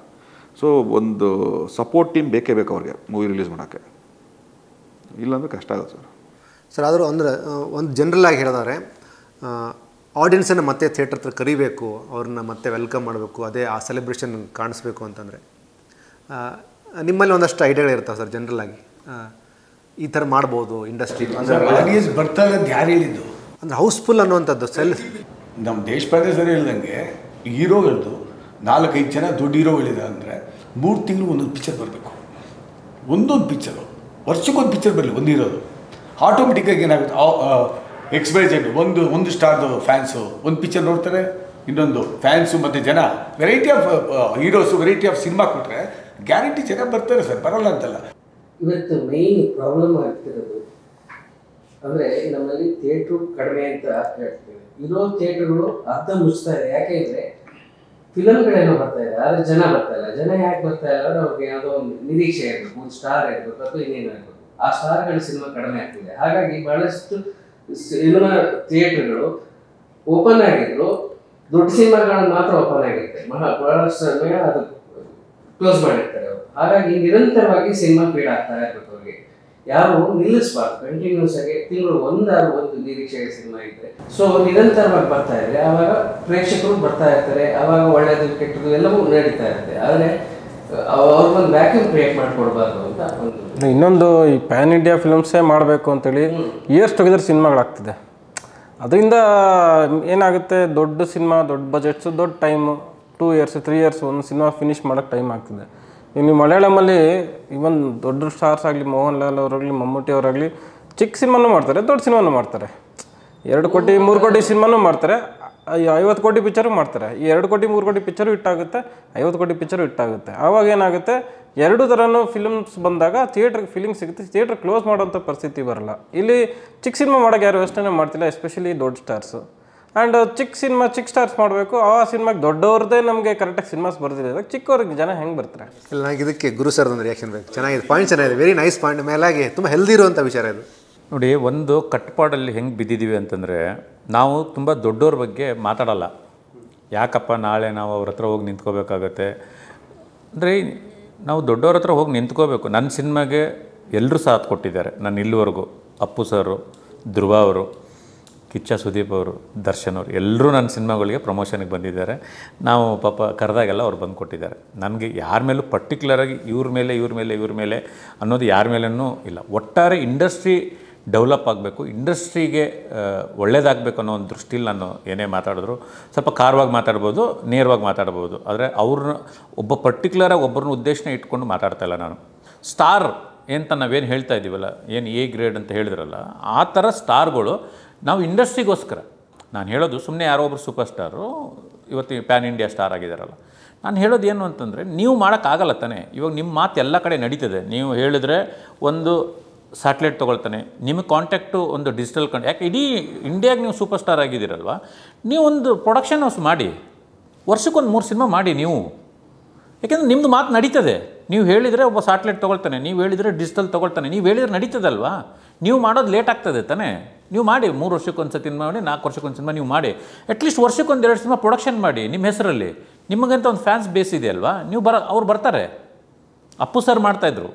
ಸೊ ಒಂದು ಸಪೋರ್ಟ್ ಟೀಮ್ ಬೇಕೇ ಬೇಕು ಅವ್ರಿಗೆ ಮೂವಿ ರಿಲೀಸ್ ಮಾಡೋಕ್ಕೆ. ಇಲ್ಲಾಂದ್ರೆ ಕಷ್ಟ ಆಗುತ್ತೆ ಸರ್. ಸರ್, ಆದರೂ ಅಂದರೆ ಒಂದು ಜನರಲ್ ಆಗಿ ಹೇಳಿದಾರೆ ಆಡಿಯನ್ಸನ್ನು ಮತ್ತೆ ಥಿಯೇಟರ್ ಹತ್ರ ಕರಿಬೇಕು, ಅವ್ರನ್ನ ಮತ್ತೆ ವೆಲ್ಕಮ್ ಮಾಡಬೇಕು, ಅದೇ ಆ ಸೆಲೆಬ್ರೇಷನ್ ಕಾಣಿಸ್ಬೇಕು ಅಂತಂದರೆ. ನಿಮ್ಮಲ್ಲಿ ಒಂದಷ್ಟು ಐಡಿಯಾಗಳಿರ್ತಾವೆ ಸರ್ ಜನರಲ್ ಆಗಿ. ಈ ಥರ ಮಾಡ್ಬೋದು ಇಂಡಸ್ಟ್ರಿ ಅಂದರೆ ಆಡಿಯನ್ಸ್ ಬರ್ತಾ ಅಂತ ಯಾರು ಹೇಳಿದ್ದು? ಅಂದರೆ ಹೌಸ್ಫುಲ್ ಅನ್ನುವಂಥದ್ದು ಸೆಲ್ ನಮ್ಮ ದೇಶಪಾಂಡೆ ಸರಿ ಹೇಳ್ದಂಗೆ ಹೀರೋಗಳದ್ದು ನಾಲ್ಕೈದು ಜನ ದೊಡ್ಡ ಹೀರೋಗಳಿದೆ ಅಂದರೆ ಮೂರು ತಿಂಗಳು ಒಂದೊಂದು ಪಿಕ್ಚರ್ ಬರಬೇಕು. ಒಂದೊಂದು ಪಿಕ್ಚರು ವರ್ಷಕ್ಕೊಂದು ಪಿಕ್ಚರ್ ಬರಲಿ ಒಂದು ಹೀರೋದು. ಆಟೋಮೆಟಿಕ್ಕಾಗಿ ಏನಾಗುತ್ತೆ? ಎಕ್ಸ್ಪೈರ್ಜೆಂಟ್ ಒಂದು ಒಂದು ಸ್ಟಾರ್ದು ಫ್ಯಾನ್ಸು ಒಂದು ಪಿಕ್ಚರ್ ನೋಡ್ತಾರೆ ಇನ್ನೊಂದು ಫ್ಯಾನ್ಸು ಮತ್ತು ಜನ. Variety of heroes variety of cinema ಕೊಟ್ಟರೆ ಗ್ಯಾರಂಟಿ ಜನ ಬರ್ತಾರೆ ಸರ್, ಬರಲ್ಲ ಅಂತಲ್ಲ. ಇವತ್ತು ಮೇನ್ ಪ್ರಾಬ್ಲಮ್ ಆಗ್ತಿರೋದು, ಅಂದರೆ ನಮ್ಮಲ್ಲಿ ಥಿಯೇಟ್ರು ಕಡಿಮೆ ಅಂತ ಹೇಳ್ತೀವಿ. ಇರೋ ಥಿಯೇಟರ್ಗಳು ಅರ್ಧ ಮುಚ್ತಾ ಇದೆ. ಯಾಕೆಂದ್ರೆ ಫಿಲಮ್ಗಳೇನೋ ಬರ್ತಾ ಇದೆ, ಆದರೆ ಜನ ಬರ್ತಾ ಇಲ್ಲ. ಜನ ಯಾಕೆ ಬರ್ತಾ ಇಲ್ಲ ಅಂದರೆ ಅವ್ರಿಗೆ ಯಾವುದೋ ಒಂದು ನಿರೀಕ್ಷೆ ಇರಬೇಕು, ಒಂದು ಸ್ಟಾರ್ ಇರಬೇಕು ಅಥವಾ ಇನ್ನೇನು ಇರಬೇಕು. ಆ ಸ್ಟಾರ್ಗಳ ಸಿನಿಮಾ ಕಡಿಮೆ ಆಗ್ತಿದೆ. ಹಾಗಾಗಿ ಬಹಳಷ್ಟು ಸಿನಿಮಾ ಥಿಯೇಟರ್ಗಳು ಓಪನ್ ಆಗಿದ್ರು, ದೊಡ್ಡ ಸಿನಿಮಾಗಳು ಮಾತ್ರ ಓಪನ್ ಆಗಿರುತ್ತೆ. ಮಹಾ, ಬಹಳಷ್ಟು ಅದು ಕ್ಲೋಸ್ ಮಾಡಿರ್ತಾರೆ ಅವರು. ಹಾಗಾಗಿ ನಿರಂತರವಾಗಿ ಸಿನಿಮಾ ಫೀಡ್ ಆಗ್ತಾ ಇರ್ಬೇಕು ಅವ್ರಿಗೆ ಯಾರು ನಿಲ್ಲಿಸಬಾರ್ದು. ಕಂಟಿನ್ಯೂಸ್ ಆಗಿ ತಿಂಗಳು ಒಂದಾರು ಒಂದು ನಿರೀಕ್ಷೆಗೆ ಸಿನಿಮಾ ಇದ್ರೆ. ಸೊ ನಿರಂತರವಾಗಿ ಬರ್ತಾ ಇದ್ರೆ ಆವಾಗ ಪ್ರೇಕ್ಷಕರು ಬರ್ತಾ ಇರ್ತಾರೆ. ಆವಾಗ ಒಳ್ಳೇದು ಕೆಟ್ಟದ್ದು ಎಲ್ಲವೂ ನಡೀತಾ ಇರುತ್ತೆ. ಆದರೆ ಅವ್ರಿಗೊಂದು ವ್ಯಾಕ್ಯೂಮ್ ಕ್ರಿಯೇಟ್ ಮಾಡಿಕೊಡ್ಬಾರ್ದು ಅಂತ ಒಂದು ಇನ್ನೊಂದು ಈ ಪ್ಯಾನ್ ಇಂಡಿಯಾ ಫಿಲ್ಮ್ಸೇ ಮಾಡಬೇಕು ಅಂತೇಳಿ ಇಯರ್ಸ್ ಟುಗೆದರ್ ಸಿನಿಮಾಗಳಾಗ್ತಿದೆ ಅದರಿಂದ ಏನಾಗುತ್ತೆ? ದೊಡ್ಡ ಸಿನಿಮಾ ದೊಡ್ಡ ಬಜೆಟ್ಸು ದೊಡ್ಡ time two years three years ಒಂದು ಸಿನಿಮಾ ಫಿನಿಷ್ ಮಾಡೋಕ್ಕೆ ಟೈಮ್ ಆಗ್ತಿದೆ. ನೀವು ಮಲಯಾಳಮಲ್ಲಿ ಇವನ್ ದೊಡ್ಡ ಸ್ಟಾರ್ಸ್ ಆಗಲಿ ಮೋಹನ್ ಲಾಲ್ ಅವರಾಗಲಿ, ಮಮ್ಮೂಟಿ ಅವರಾಗಲಿ, ಚಿಕ್ಕ ಸಿನಿಮಾನೂ ಮಾಡ್ತಾರೆ, ದೊಡ್ಡ ಸಿನಿಮಾನೂ ಮಾಡ್ತಾರೆ. ಎರಡು ಕೋಟಿ, ಮೂರು ಕೋಟಿ ಸಿನಿಮಾನೂ ಮಾಡ್ತಾರೆ ಐವತ್ತು ಕೋಟಿ ಪಿಕ್ಚರು ಮಾಡ್ತಾರೆ. ಈ ಎರಡು ಕೋಟಿ, ಮೂರು ಕೋಟಿ ಪಿಕ್ಚರು ಇಟ್ಟಾಗುತ್ತೆ, ಐವತ್ತು ಕೋಟಿ ಪಿಕ್ಚರು ಇಟ್ಟಾಗುತ್ತೆ. ಆವಾಗ ಏನಾಗುತ್ತೆ, ಎರಡು ಥರನೂ ಫಿಲ್ಮ್ಸ್ ಬಂದಾಗ ಥಿಯೇಟ್ರಿಗೆ ಫೀಲಿಂಗ್ ಸಿಗುತ್ತೆ ಥಿಯೇಟ್ರ್ ಕ್ಲೋಸ್ ಮಾಡೋಂಥ ಪರಿಸ್ಥಿತಿ ಬರಲ್ಲ. ಇಲ್ಲಿ ಚಿಕ್ಕ ಸಿನಿಮಾ ಮಾಡೋಕ್ಕೆ ಯಾರು ಯೋಚನೆ ಮಾಡ್ತಿಲ್ಲ ಎಸ್ಪೆಷಲಿ ದೊಡ್ಡ ಸ್ಟಾರ್ಸು ಆ್ಯಂಡ್ ಚಿಕ್ಕ ಸಿನಿಮಾ ಚಿಕ್ಕ ಸ್ಟಾರ್ಸ್ ಮಾಡಬೇಕು. ಆ ಸಿನಿಮಾಗೆ ದೊಡ್ಡವ್ರದ್ದೇ ನಮಗೆ ಕರೆಕ್ಟಾಗಿ ಸಿನಿಮಾಸ್ ಬರ್ದಿಲ್ಲ ಚಿಕ್ಕವ್ರಿಗೆ ಜನ ಹೆಂಗೆ ಬರ್ತಾರೆ? ಇಲ್ಲ ನನಗೆ ಇದಕ್ಕೆ ಗುರು ಸರ್ ಒಂದು ರಿಯಾಕ್ಷನ್ ಬೇಕು. ಚೆನ್ನಾಗಿದೆ ಪಾಯಿಂಟ್ ಚೆನ್ನಾಗಿದೆ ವೆರಿ ನೈಸ್ ಪಾಯಿಂಟ್ ಮೇಲಾಗಿ ತುಂಬ ಹೆಲ್ದಿ ಇರುವಂಥ ವಿಚಾರ ಇದು. ನೋಡಿ ಒಂದು ಕಟ್ಪಾಡಲ್ಲಿ ಹೆಂಗೆ ಬಿದ್ದಿದ್ದೀವಿ ಅಂತಂದರೆ ನಾವು ತುಂಬ ದೊಡ್ಡವ್ರ ಬಗ್ಗೆ ಮಾತಾಡಲ್ಲ. ಯಾಕಪ್ಪ ನಾಳೆ ನಾವು ಅವ್ರ ಹತ್ರ ಹೋಗಿ ನಿಂತ್ಕೋಬೇಕಾಗತ್ತೆ? ಅಂದರೆ ನಾವು ದೊಡ್ಡವ್ರ ಹತ್ರ ಹೋಗಿ ನಿಂತ್ಕೋಬೇಕು. ನನ್ನ ಸಿನಿಮಾಗೆ ಎಲ್ಲರೂ ಸಾಥ್ ಕೊಟ್ಟಿದ್ದಾರೆ. ನಾನು ಇಲ್ಲಿವರೆಗೂ ಅಪ್ಪು ಸರು ಧ್ರುವ ಅವರು. ಕಿಚ್ಚ ಸುದೀಪ್ ಅವರು, ದರ್ಶನ್ ಅವರು, ಎಲ್ಲರೂ ನನ್ನ ಸಿನಿಮಾಗಳಿಗೆ ಪ್ರಮೋಷನ್ಗೆ ಬಂದಿದ್ದಾರೆ. ನಾವು ಪಾಪ ಕರೆದಾಗೆಲ್ಲ ಅವ್ರು ಬಂದು ಕೊಟ್ಟಿದ್ದಾರೆ. ನನಗೆ ಯಾರ ಮೇಲೂ ಪರ್ಟಿಕ್ಯುಲರಾಗಿ ಇವ್ರ ಮೇಲೆ ಇವ್ರ ಮೇಲೆ ಇವ್ರ ಮೇಲೆ ಅನ್ನೋದು ಯಾರ ಮೇಲೂ ಇಲ್ಲ. ಒಟ್ಟಾರೆ ಇಂಡಸ್ಟ್ರಿ ಡೆವಲಪ್ ಆಗಬೇಕು, ಇಂಡಸ್ಟ್ರಿಗೆ ಒಳ್ಳೇದಾಗಬೇಕು ಅನ್ನೋ ಒಂದು ದೃಷ್ಟಿಲಿ ನಾನು ಏನೇ ಮಾತಾಡಿದ್ರು ಸ್ವಲ್ಪ ಖಾರವಾಗಿ ಮಾತಾಡ್ಬೋದು, ನೇರವಾಗಿ ಮಾತಾಡ್ಬೋದು. ಆದರೆ ಅವ್ರನ್ನ, ಒಬ್ಬ ಪರ್ಟಿಕ್ಯುಲರಾಗಿ ಒಬ್ಬರನ್ನ ಉದ್ದೇಶನ ಇಟ್ಕೊಂಡು ಮಾತಾಡ್ತಾ ಇಲ್ಲ ನಾನು. ಸ್ಟಾರ್ ಅಂತ ನಾವೇನು ಹೇಳ್ತಾ ಇದ್ದೀವಲ್ಲ, ಏನು ಎ ಗ್ರೇಡ್ ಅಂತ ಹೇಳಿದ್ರಲ್ಲ, ಆ ಥರ ಸ್ಟಾರ್ಗಳು ನಾವು ಇಂಡಸ್ಟ್ರಿಗೋಸ್ಕರ, ನಾನು ಹೇಳೋದು ಸುಮ್ಮನೆ ಯಾರೋ ಒಬ್ಬರು ಸೂಪರ್ ಸ್ಟಾರು ಇವತ್ತು ಪ್ಯಾನ್ ಇಂಡಿಯಾ ಸ್ಟಾರ್ ಆಗಿದ್ದಾರಲ್ಲ ನಾನು ಹೇಳೋದು ಏನು ಅಂತಂದರೆ, ನೀವು ಮಾಡೋಕ್ಕಾಗಲ್ಲ ತಾನೆ, ಇವಾಗ ನಿಮ್ಮ ಮಾತು ಎಲ್ಲ ಕಡೆ ನಡೀತದೆ, ನೀವು ಹೇಳಿದ್ರೆ ಒಂದು ಸ್ಯಾಟ್ಲೈಟ್ ತೊಗೊಳ್ತಾನೆ, ನಿಮಗೆ ಕಾಂಟ್ಯಾಕ್ಟು ಒಂದು ಡಿಜಿಟಲ್ ಕಂಡು ಯಾಕೆ ಇಡೀ ಇಂಡಿಯಾಗೆ ನೀವು ಸೂಪರ್ ಸ್ಟಾರ್ ಆಗಿದ್ದೀರಲ್ವ ಒಂದು ಪ್ರೊಡಕ್ಷನ್ ಹೌಸ್ ಮಾಡಿ, ವರ್ಷಕ್ಕೊಂದು ಮೂರು ಸಿನಿಮಾ ಮಾಡಿ ನೀವು, ಯಾಕೆಂದರೆ ನಿಮ್ಮದು ಮಾತು ನಡೀತದೆ, ನೀವು ಹೇಳಿದರೆ ಒಬ್ಬ ಸ್ಯಾಟ್ಲೈಟ್ ತೊಗೊಳ್ತಾನೆ, ನೀವು ಹೇಳಿದರೆ ಡಿಜಿಟಲ್ ತೊಗೊಳ್ತಾನೆ, ನೀವು ಹೇಳಿದ್ರೆ ನಡೀತದಲ್ವಾ, ನೀವು ಮಾಡೋದು ಲೇಟ್ ಆಗ್ತದೆ ತಾನೇ. ನೀವು ಮಾಡಿ, ಮೂರು ವರ್ಷಕ್ಕೊಂದು ಸತಿ ಮಾಡಿ, ನಾಲ್ಕು ವರ್ಷಕ್ಕೊಂದು ಸಿನಿಮಾ ನೀವು ಮಾಡಿ. ಅಟ್ಲೀಸ್ಟ್ ವರ್ಷಕ್ಕೊಂದು ಎರಡು ಸಿನಿಮಾ ಪ್ರೊಡಕ್ಷನ್ ಮಾಡಿ, ನಿಮ್ಮ ಹೆಸರಲ್ಲಿ. ನಿಮಗಂತ ಒಂದು ಫ್ಯಾನ್ಸ್ ಬೇಸ್ ಇದೆ ಅಲ್ವಾ? ನೀವು ಬರ, ಅವ್ರು ಬರ್ತಾರೆ. ಅಪ್ಪು ಸರ್ ಮಾಡ್ತಾಯಿದ್ರು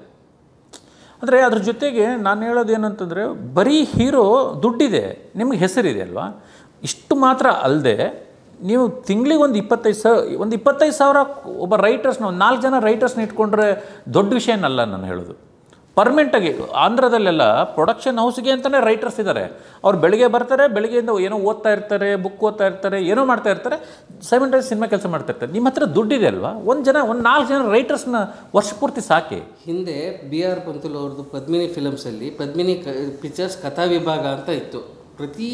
ಅಂದರೆ ಅದ್ರ ಜೊತೆಗೆ ನಾನು ಹೇಳೋದು ಏನಂತಂದರೆ, ಬರೀ ಹೀರೋ ದುಡ್ಡಿದೆ, ನಿಮಗೆ ಹೆಸರಿದೆ ಅಲ್ವಾ? ಇಷ್ಟು ಮಾತ್ರ ಅಲ್ಲದೆ ನೀವು ತಿಂಗಳಿಗೆ ಒಂದು ಇಪ್ಪತ್ತೈದು ಸಾವಿರ ಒಂದು ಇಪ್ಪತ್ತೈದು ಸಾವಿರ ಒಬ್ಬ ರೈಟರ್ಸ್ನ ಒಂದು ನಾಲ್ಕು ಜನ ರೈಟರ್ಸ್ನ ಇಟ್ಕೊಂಡ್ರೆ ದೊಡ್ಡ ವಿಷಯನಲ್ಲ ನಾನು ಹೇಳೋದು. ಪರ್ಮನೆಂಟಾಗಿ ಆಂಧ್ರದಲ್ಲೆಲ್ಲ ಪ್ರೊಡಕ್ಷನ್ ಹೌಸ್ಗೆ ಅಂತಲೇ ರೈಟರ್ಸ್ ಇದ್ದಾರೆ ಅವ್ರು ಬೆಳಿಗ್ಗೆ ಬರ್ತಾರೆ, ಬೆಳಗ್ಗೆಯಿಂದ ಏನೋ ಓದ್ತಾ ಇರ್ತಾರೆ ಬುಕ್ ಓದ್ತಾ ಇರ್ತಾರೆ, ಏನೋ ಮಾಡ್ತಾ ಇರ್ತಾರೆ ಸೆವೆನ್ ಡೇಸ್ ಸಿನಿಮಾ ಕೆಲಸ ಮಾಡ್ತಾ ಇರ್ತಾರೆ. ನಿಮ್ಮ ಹತ್ರ ದುಡ್ಡಿದೆ ಅಲ್ವಾ? ಒಂದು ಜನ, ಒಂದು ನಾಲ್ಕು ಜನ ರೈಟರ್ಸ್ನ ವರ್ಷ ಪೂರ್ತಿ ಸಾಕಿ. ಹಿಂದೆ ಬಿ ಆರ್ ಪಂತುಲ್ ಅವ್ರದ್ದು ಪದ್ಮಿನಿ ಫಿಲಮ್ಸಲ್ಲಿ ಪದ್ಮಿನಿ ಕ ಪಿಕ್ಚರ್ಸ್ ಕಥಾ ವಿಭಾಗ ಅಂತ ಇತ್ತು. ಪ್ರತಿ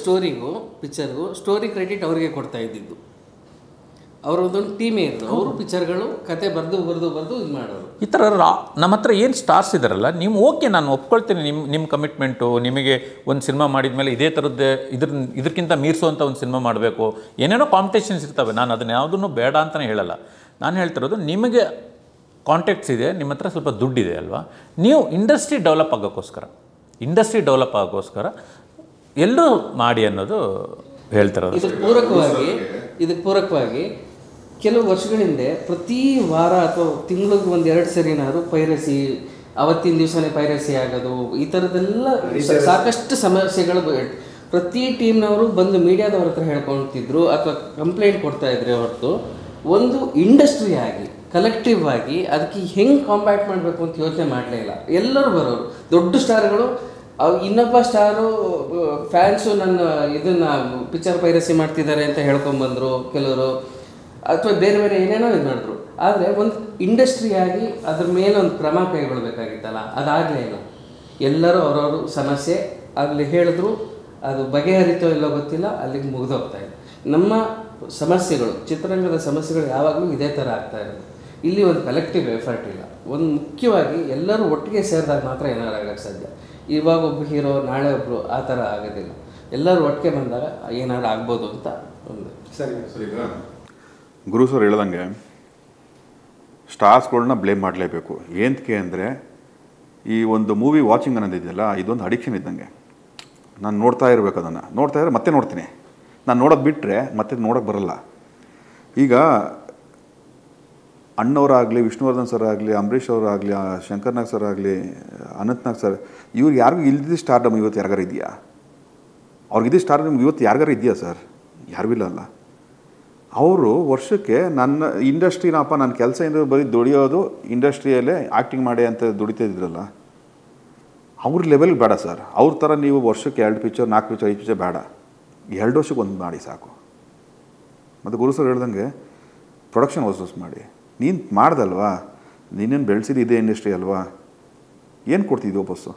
ಸ್ಟೋರಿಗೂ ಪಿಕ್ಚರ್ಗೂ ಸ್ಟೋರಿ ಕ್ರೆಡಿಟ್ ಅವರಿಗೆ ಕೊಡ್ತಾ ಇದ್ದಿದ್ದು. ಅವರೊಂದೊಂದು ಟೀಮೇ ಇತ್ತು. ಅವರು ಪಿಕ್ಚರ್ಗಳು ಕತೆ ಬರೆದು ಬರೆದು ಬರೆದು ಇದು ಮಾಡೋರು ಈ ಥರ ರಾ ನಮ್ಮ ಹತ್ರ ಏನು ಸ್ಟಾರ್ಸ್ ಇದ್ದಾರಲ್ಲ ನೀವು ಓಕೆ ನಾನು ಒಪ್ಕೊಳ್ತೀನಿ ನಿಮ್ಮ ನಿಮ್ಮ ಕಮಿಟ್ಮೆಂಟು ನಿಮಗೆ ಒಂದು ಸಿನಿಮಾ ಮಾಡಿದ ಮೇಲೆ ಇದೇ ಥರದ್ದೇ ಇದ್ರ ಇದಕ್ಕಿಂತ ಮೀರಿಸುವಂಥ ಒಂದು ಸಿನಿಮಾ ಮಾಡಬೇಕು. ಏನೇನೋ ಕಾಂಪಿಟೇಷನ್ಸ್ ಇರ್ತವೆ ನಾನು ಅದನ್ನ ಯಾವುದನ್ನು ಬೇಡ ಅಂತಲೇ ಹೇಳಲ್ಲ. ನಾನು ಹೇಳ್ತಿರೋದು ನಿಮಗೆ ಕಾಂಟ್ಯಾಕ್ಟ್ಸ್ ಇದೆ ನಿಮ್ಮ ಹತ್ರ ಸ್ವಲ್ಪ ದುಡ್ಡಿದೆ ಅಲ್ವಾ? ನೀವು ಇಂಡಸ್ಟ್ರಿ ಡೆವಲಪ್ ಆಗೋಕ್ಕೋಸ್ಕರ ಇಂಡಸ್ಟ್ರಿ ಡೆವಲಪ್ ಆಗೋಕ್ಕೋಸ್ಕರ ಎಲ್ಲರೂ ಮಾಡಿ ಅನ್ನೋದು ಹೇಳ್ತಿರೋದು. ಇದಕ್ಕೆ ಪೂರಕವಾಗಿ ಇದಕ್ಕೆ ಪೂರಕವಾಗಿ ಕೆಲವು ವರ್ಷಗಳ ಹಿಂದೆ ಪ್ರತಿ ವಾರ ಅಥವಾ ತಿಂಗಳಿಗೆ ಒಂದು ಎರಡು ಸರಿನಾದ್ರು ಪೈರಸಿ ಅವತ್ತಿನ ದಿವಸನೇ ಪೈರಸಿ ಆಗೋದು ಈ ಥರದ್ದೆಲ್ಲ ಸಾಕಷ್ಟು ಸಮಸ್ಯೆಗಳು ಪ್ರತಿ ಟೀಮ್ನವರು ಬಂದು ಮೀಡಿಯಾದವ್ರ ಹತ್ರ ಹೇಳ್ಕೊಳ್ತಿದ್ರು ಅಥವಾ ಕಂಪ್ಲೇಂಟ್ ಕೊಡ್ತಾ ಇದ್ರೆ ಹೊರತು ಒಂದು ಇಂಡಸ್ಟ್ರಿ ಆಗಿ ಕಲೆಕ್ಟಿವ್ ಆಗಿ ಅದಕ್ಕೆ ಹೆಂಗೆ ಕಾಂಬ್ಯಾಟ್ ಮಾಡಬೇಕು ಅಂತ ಯೋಚನೆ ಮಾಡಲೇ ಇಲ್ಲ. ಎಲ್ಲರೂ ಬರೋರು. ದೊಡ್ಡ ಸ್ಟಾರ್ಗಳು ಅವ್ ಇನ್ನೊಬ್ಬ ಸ್ಟಾರು ಫ್ಯಾನ್ಸು ನನ್ನ ಇದನ್ನು ಪಿಕ್ಚರ್ ಪೈರಸಿ ಮಾಡ್ತಿದ್ದಾರೆ ಅಂತ ಹೇಳ್ಕೊಂಬಂದರು ಕೆಲವರು ಅಥವಾ ಬೇರೆ ಬೇರೆ ಏನೇನೋ ಇದು ಮಾಡಿದ್ರು. ಆದರೆ ಒಂದು ಇಂಡಸ್ಟ್ರಿಯಾಗಿ ಅದ್ರ ಮೇಲೆ ಒಂದು ಕ್ರಮ ಕೈಗೊಳ್ಬೇಕಾಗಿತ್ತಲ್ಲ, ಅದಾಗಲೇ ಇಲ್ಲ. ಎಲ್ಲರೂ ಅವರವರು ಸಮಸ್ಯೆ ಅಲ್ಲಿ ಹೇಳಿದ್ರು, ಅದು ಬಗೆಹರಿತೋ ಇಲ್ಲೋ ಗೊತ್ತಿಲ್ಲ, ಅಲ್ಲಿಗೆ ಮುಗಿದೋಗ್ತಾ ಇದೆ. ನಮ್ಮ ಸಮಸ್ಯೆಗಳು, ಚಿತ್ರರಂಗದ ಸಮಸ್ಯೆಗಳು ಯಾವಾಗಲೂ ಇದೇ ಥರ ಆಗ್ತಾ ಇರೋದು ಇಲ್ಲಿ ಒಂದು ಕಲೆಕ್ಟಿವ್ ಎಫರ್ಟ್ ಇಲ್ಲ. ಒಂದು ಮುಖ್ಯವಾಗಿ ಎಲ್ಲರೂ ಒಟ್ಟಿಗೆ ಸೇರಿದಾಗ ಮಾತ್ರ ಏನಾದ್ರು ಆಗೋಕ್ಕೆ ಸಾಧ್ಯ. ಇವಾಗ ಒಬ್ಬ ಹೀರೋ ನಾಳೆ ಒಬ್ಬರು ಆ ಥರ ಆಗೋದಿಲ್ಲ. ಎಲ್ಲರೂ ಒಟ್ಟಿಗೆ ಬಂದಾಗ ಏನಾದ್ರು ಆಗ್ಬೋದು ಅಂತ ಒಂದು. ಗುರು ಸರ್ ಹೇಳ್ದಂಗೆ ಸ್ಟಾರ್ಸ್ಗಳನ್ನ ಬ್ಲೇಮ್ ಮಾಡಲೇಬೇಕು. ಏನಕ್ಕೆ ಅಂದರೆ, ಈ ಒಂದು ಮೂವಿ ವಾಚಿಂಗ್ ಅನ್ನೋದಿದೆಯಲ್ಲ, ಇದೊಂದು ಅಡಿಕ್ಷನ್ ಇದ್ದಂಗೆ. ನಾನು ನೋಡ್ತಾ ಇರಬೇಕು ಅದನ್ನು. ನೋಡ್ತಾ ಇದ್ರೆ ಮತ್ತೆ ನೋಡ್ತೀನಿ. ನಾನು ನೋಡೋದು ಬಿಟ್ಟರೆ ಮತ್ತೆ ನೋಡೋಕ್ಕೆ ಬರಲ್ಲ. ಈಗ, ಅಣ್ಣವರಾಗಲಿ, ವಿಷ್ಣುವರ್ಧನ್ ಸರ್ ಆಗಲಿ ಅಂಬರೀಷ್ ಅವರಾಗಲಿ ಶಂಕರ್ನಾಗ್ ಸರ್ ಆಗಲಿ ಅನಂತ್ನಾಗ್ ಸರ್, ಇವ್ರು ಯಾರಿಗೂ ಇಲ್ದಿದ್ದು ಸ್ಟಾರ್ಡಮ್ ಇವತ್ತು ಯಾರಿಗಾರು ಇದೆಯಾ? ಅವ್ರಿಗಿದ್ದು ಸ್ಟಾರ್ಡಮ್ ಇವತ್ತು ಯಾರಿಗಾರು ಇದೆಯಾ ಸರ್? ಯಾರಿಗೂ ಇಲ್ಲ ಅಲ್ಲ. ಅವರು ವರ್ಷಕ್ಕೆ ನನ್ನ ಇಂಡಸ್ಟ್ರಿನಪ್ಪ ನನ್ನ ಕೆಲಸ ಏನಾದ್ರು ಬರೀ ದುಡಿಯೋದು ಇಂಡಸ್ಟ್ರಿಯಲ್ಲೇ ಆ್ಯಕ್ಟಿಂಗ್ ಮಾಡಿ ಅಂತ ದುಡಿತಿದ್ರಲ್ಲ ಅವ್ರ ಲೆವೆಲ್ ಬೇಡ ಸರ್ ಅವ್ರ ಥರ ನೀವು ವರ್ಷಕ್ಕೆ ಎರಡು ಪಿಚ್ಚರ್ ನಾಲ್ಕು ಪಿಚ್ಚರ್ ಐದು ಪಿಚ್ಚರ್ ಬೇಡ. ಎರಡು ವರ್ಷಕ್ಕೆ ಒಂದು ಮಾಡಿ ಸಾಕು. ಮತ್ತು ಗುರು ಸರ್ ಹೇಳ್ದಂಗೆ ಪ್ರೊಡಕ್ಷನ್ ಹೊಸ ಮಾಡಿ. ನೀನು ಮಾಡ್ದಲ್ವಾ? ನೀನೇನು ಬೆಳೆಸಿದ ಇದೇ ಇಂಡಸ್ಟ್ರಿ ಅಲ್ವಾ? ಏನು ಕೊಡ್ತಿದ್ದೆ ವಾಪಸ್ಸು?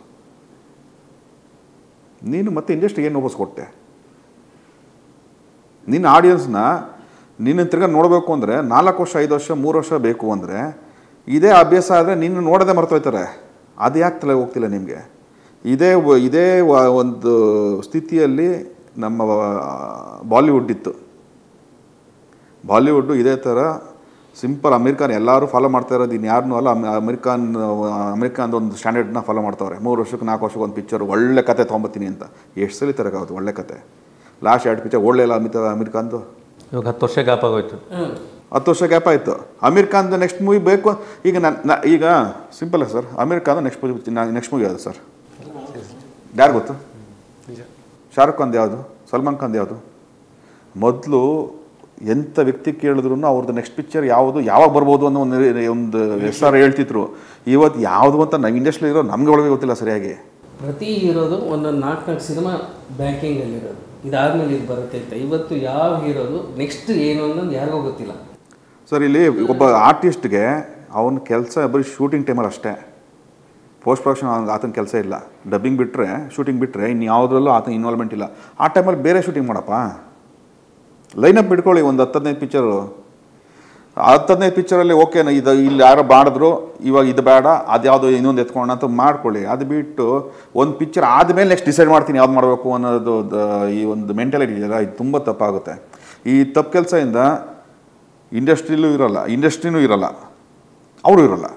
ನೀನು ಮತ್ತೆ ಇಂಡಸ್ಟ್ರಿಗೆ ಏನು ವಾಪಸ್ ಕೊಟ್ಟೆ? ನಿನ್ನ ಆಡಿಯನ್ಸ್ನ ನಿನ್ನ ತಿರ್ಗ ನೋಡಬೇಕು ಅಂದರೆ ನಾಲ್ಕು ವರ್ಷ, ಐದು ವರ್ಷ, ಮೂರು ವರ್ಷ ಬೇಕು ಅಂದರೆ ಇದೇ ಅಭ್ಯಾಸ ಆದರೆ ನಿನ್ನ ನೋಡದೆ ಮರ್ತೋಯ್ತಾರೆ. ಅದು ಯಾಕೆ ತಲೆ ಹೋಗ್ತಿಲ್ಲ ನಿಮಗೆ? ಇದೇ ಇದೇ ಒಂದು ಸ್ಥಿತಿಯಲ್ಲಿ ನಮ್ಮ ಬಾಲಿವುಡ್ ಇತ್ತು. ಬಾಲಿವುಡ್ಡು ಇದೇ ಥರ ಸಿಂಪಲ್ ಅಮೆರಿಕನ್ ಎಲ್ಲರೂ ಫಾಲೋ ಮಾಡ್ತಾ ಇರೋದು ಇನ್ನು ಯಾರನ್ನೂ ಅಲ್ಲ, ಅಮ್- ಅಮೆರಿಕನ್ ಅಮೆರಿಕನ್ ಒಂದು ಸ್ಟ್ಯಾಂಡರ್ಡ್ನ ಫಾಲೋ ಮಾಡ್ತಾವ್ರೆ. ಮೂರು ವರ್ಷಕ್ಕೆ ನಾಲ್ಕು ವರ್ಷಕ್ಕೆ ಒಂದು ಪಿಕ್ಚರ್ ಒಳ್ಳೆ ಕತೆ ತೊಗೊಂಬತ್ತೀನಿ ಅಂತ. ಎಷ್ಟು ಸಲ ತರಕಾಗುತ್ತೆ ಒಳ್ಳೆ ಕತೆ. ಲಾಸ್ಟ್ ಎರಡು ಪಿಕ್ಚರ್ ಒಳ್ಳೆ ಇಲ್ಲ ಅಮಿತ, ಅಮೆರಿಕನ್ದು. ಇವಾಗ ಹತ್ತು ವರ್ಷ ಗ್ಯಾಪ್ ಆಗೋಯ್ತು. ಹತ್ತು ವರ್ಷ ಗ್ಯಾಪ್ ಆಯಿತು. ಅಮೀರ್ ಖಾನ್ದು ನೆಕ್ಸ್ಟ್ ಮೂವಿ ಬೇಕು ಈಗ ನನ್ನ ಈಗ simple sir Aamir Khan next movie next movie ಯಾವುದು ಸರ್ ಯಾರು ಗೊತ್ತು? ಶಾರುಖ್ ಖಾನ್ ಯಾವುದು? ಸಲ್ಮಾನ್ ಖಾನ್ ಯಾವುದು? ಮೊದಲು ಎಂಥ ವ್ಯಕ್ತಿ ಕೇಳಿದ್ರು ಅವ್ರದ್ದು ನೆಕ್ಸ್ಟ್ ಪಿಕ್ಚರ್ ಯಾವುದು ಯಾವಾಗ ಬರ್ಬೋದು ಅನ್ನೋ ಒಂದು ಒಂದು ಹೆಸರು ಹೇಳ್ತಿದ್ರು. ಇವತ್ತು ಯಾವುದು ಅಂತ ನಮ್ಮ ಇಂಡಸ್ಟ್ರಿ ಇರೋ ನಮಗೆ ಒಳಗೆ ಗೊತ್ತಿಲ್ಲ ಸರಿಯಾಗಿ. ಪ್ರತಿ ಹೀರೋದು ಒಂದೊಂದು ನಾಲ್ಕು ನಾಲ್ಕು ಸಿನಿಮಾ ಬ್ಯಾಂಕಿಂಗಲ್ಲಿರೋದು. ಇದಾದ್ಮೇಲೆ ಇದು ಬರುತ್ತೆ ಅಂತ. ಇವತ್ತು ಯಾವ ಹೀರೋದು ನೆಕ್ಸ್ಟ್ ಏನು ಅನ್ನೋದು ಯಾರಿಗೂ ಗೊತ್ತಿಲ್ಲ. ಸರ್, ಇಲ್ಲಿ ಒಬ್ಬ ಆರ್ಟಿಸ್ಟ್ಗೆ ಅವನ ಕೆಲಸ ಬರೀ ಶೂಟಿಂಗ್ ಟೈಮಲ್ಲಿ ಅಷ್ಟೇ. ಪೋಸ್ಟ್ ಪ್ರೊಡಕ್ಷನ್ ಆತನ ಕೆಲಸ ಇಲ್ಲ. ಡಬ್ಬಿಂಗ್ ಬಿಟ್ಟರೆ ಶೂಟಿಂಗ್ ಬಿಟ್ಟರೆ ಇನ್ನು ಯಾವುದ್ರಲ್ಲೂ ಆತನ ಇನ್ವಾಲ್ವ್ಮೆಂಟ್ ಇಲ್ಲ. ಆ ಟೈಮಲ್ಲಿ ಬೇರೆ ಶೂಟಿಂಗ್ ಮಾಡಪ್ಪ. ಲೈನಪ್ ಬಿಟ್ಕೊಳ್ಳಿ ಒಂದು ಹತ್ತು ಹದಿನೈದು ಪಿಕ್ಚರು ಹತ್ತು ಹದಿನೈದು ಪಿಕ್ಚರಲ್ಲಿ ಓಕೆ ಇದು ಇಲ್ಲಿ ಯಾರೋ ಮಾಡಿದ್ರು ಇವಾಗ ಇದು ಬೇಡ, ಅದ್ಯಾವುದು ಇನ್ನೊಂದು ಎತ್ಕೊಂಡು ಅಂತ ಮಾಡ್ಕೊಳ್ಳಿ. ಅದು ಬಿಟ್ಟು ಒಂದು ಪಿಕ್ಚರ್ ಆದಮೇಲೆ ನೆಕ್ಸ್ಟ್ ಡಿಸೈಡ್ ಮಾಡ್ತೀನಿ ಯಾವ್ದು ಮಾಡಬೇಕು ಅನ್ನೋದು ಈ ಒಂದು ಮೆಂಟಾಲಿಟಿ ಇದೆಯಲ್ಲ ಇದು ತುಂಬ ತಪ್ಪಾಗುತ್ತೆ. ಈ ತಪ್ಪು ಕೆಲಸದಿಂದ ಇಂಡಸ್ಟ್ರಿಲೂ ಇರೋಲ್ಲ, ಇಂಡಸ್ಟ್ರಿನೂ ಇರೋಲ್ಲ, ಅವರು ಇರೋಲ್ಲ.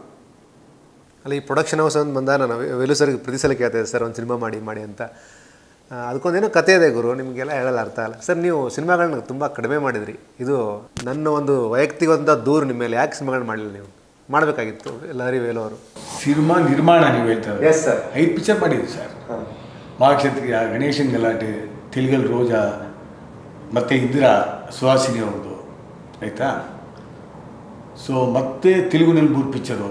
ಅಲ್ಲ, ಈ ಪ್ರೊಡಕ್ಷನ್ ಹೌಸ್ ಅಂತ ಬಂದಾಗ ನಾನು ವೆಲು ಸರ್ಗೆ ಪ್ರತಿ ಸಲ ಕೇಳ್ತಾ ಸರ್, ಒಂದು ಸಿನಿಮಾ ಮಾಡಿ ಮಾಡಿ ಅಂತ. ಅದಕ್ಕೊಂದೇನೋ ಕತೆ ಇದೆ ಗುರು ನಿಮಗೆಲ್ಲ ಹೇಳಲ್ಲ ಅರ್ಥ ಅಲ್ಲ. ಸರ್ ನೀವು ಸಿನಿಮಾಗಳನ್ನ ತುಂಬ ಕಡಿಮೆ ಮಾಡಿದ್ರಿ. ಇದು ನನ್ನ ಒಂದು ವೈಯಕ್ತಿಕವಾದ ದೂರು ನಿಮ್ಮ ಮೇಲೆ. ಯಾಕೆ ಸಿನಿಮಾಗಳನ್ನ ಮಾಡಲಿಲ್ಲ ನೀವು? ಮಾಡಬೇಕಾಗಿತ್ತು ಲಹರಿ ವೇಲು ಅವರು. ಸಿನಿಮಾ ನಿರ್ಮಾಣ ನೀವು ಹೇಳ್ತಾರೆ ಎಸ್ ಸರ್ ಐದು ಪಿಕ್ಚರ್ ಮಾಡಿದ್ವಿ ಸರ್ ಮಹಾಕ್ಷತ್ರಿಯ ಗಣೇಶನ್ ಗಲಾಟೆ ತೆಲುಗಲ್ ರೋಜಾ ಮತ್ತು ಇಂದಿರಾ ಸುಹಾಸಿನಿ ಅವ್ರದ್ದು ಆಯಿತಾ? ಸೊ ಮತ್ತೆ ತೆಲುಗುನಲ್ಲಿ ಮೂರು ಪಿಕ್ಚರು.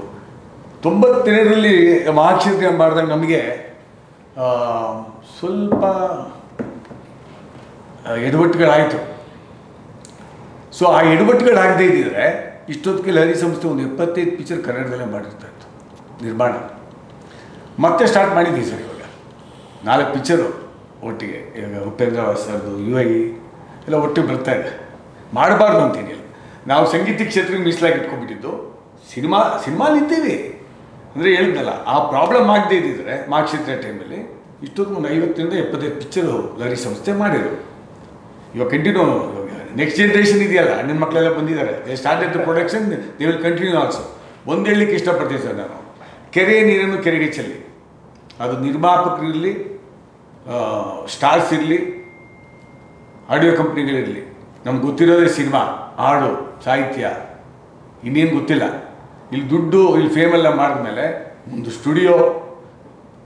ತೊಂಬತ್ತೆರಡರಲ್ಲಿ ಮಹಾಕ್ಷೇತ್ರ ಮಾಡಿದಾಗ ನಮಗೆ ಸ್ವಲ್ಪ ಎಡವಟ್ಟುಗಳಾಯಿತು. ಸೊ ಆ ಎಡವಟ್ಟುಗಳಾಗದೇ ಇದ್ದಿದ್ರೆ ಇಷ್ಟೊತ್ತಿಗೆ ಲಹರಿ ಸಂಸ್ಥೆ ಒಂದು ಎಪ್ಪತ್ತೈದು ಪಿಕ್ಚರ್ ಕನ್ನಡದಲ್ಲೇ ಮಾಡಿರ್ತಾ ಇತ್ತು, ನಿರ್ಮಾಣ. ಮತ್ತೆ ಸ್ಟಾರ್ಟ್ ಮಾಡಿದ್ದೀವಿ ಸರ್ ಇವಾಗ. ನಾಲ್ಕು ಪಿಕ್ಚರು ಒಟ್ಟಿಗೆ, ಇವಾಗ ಉಪೇಂದ್ರ ಸರ್ದು ಯು ಐ ಎಲ್ಲ ಒಟ್ಟಿಗೆ ಬರ್ತಾ ಇದೆ. ಮಾಡಬಾರ್ದು ಅಂತೇನಿಲ್ಲ ನಾವು ಸಂಗೀತ ಕ್ಷೇತ್ರಕ್ಕೆ ಮೀಸಲಾಗಿ ಇಟ್ಕೊಂಡ್ಬಿಟ್ಟಿದ್ದು, ಸಿನಿಮಾ, ಸಿನಿಮಾಲಿದ್ದೀವಿ. ಅಂದರೆ ಹೇಳಿದ್ನಲ್ಲ, ಆ ಪ್ರಾಬ್ಲಮ್ ಆಗದೇ ಇದ್ದಿದ್ರೆ, ಮಾಕ್ಷೇತ್ರ ಟೈಮಲ್ಲಿ ಇಷ್ಟೊತ್ತು ಒಂದು ಐವತ್ತರಿಂದ ಎಪ್ಪತ್ತೈದು ಪಿಕ್ಚರು ಲಹರಿ ಸಂಸ್ಥೆ ಮಾಡಿದರು ಇವಾಗ ಕಂಟಿನ್ಯೂ ನೆಕ್ಸ್ಟ್ ಜನ್ರೇಷನ್ ಇದೆಯಲ್ಲ, ಅಣ್ಣನ ಮಕ್ಕಳೆಲ್ಲ ಬಂದಿದ್ದಾರೆ. They started the production they will continue also ಒಂದು ಹೇಳಲಿಕ್ಕೆ ಇಷ್ಟಪಡ್ತೀನಿ ಸರ್ ನಾನು. ಕೆರೆ ನೀರನ್ನು ಕೆರೆಗೆ ಚೆಲ್ಲಿ ಅದು ನಿರ್ಮಾಪಕರಿರಲಿ ಸ್ಟಾರ್ಸ್ ಇರಲಿ ಆಡಿಯೋ ಕಂಪ್ನಿಗಳಿರಲಿ ನಮ್ಗೆ ಗೊತ್ತಿರೋದೇ ಸಿನಿಮಾ ಹಾಡು, ಸಾಹಿತ್ಯ. ಇನ್ನೇನು ಗೊತ್ತಿಲ್ಲ. ಇಲ್ಲಿ ದುಡ್ಡು, ಇಲ್ಲಿ ಫೇಮೆಲ್ಲ ಮಾಡಿದ್ಮೇಲೆ, ಒಂದು ಸ್ಟುಡಿಯೋ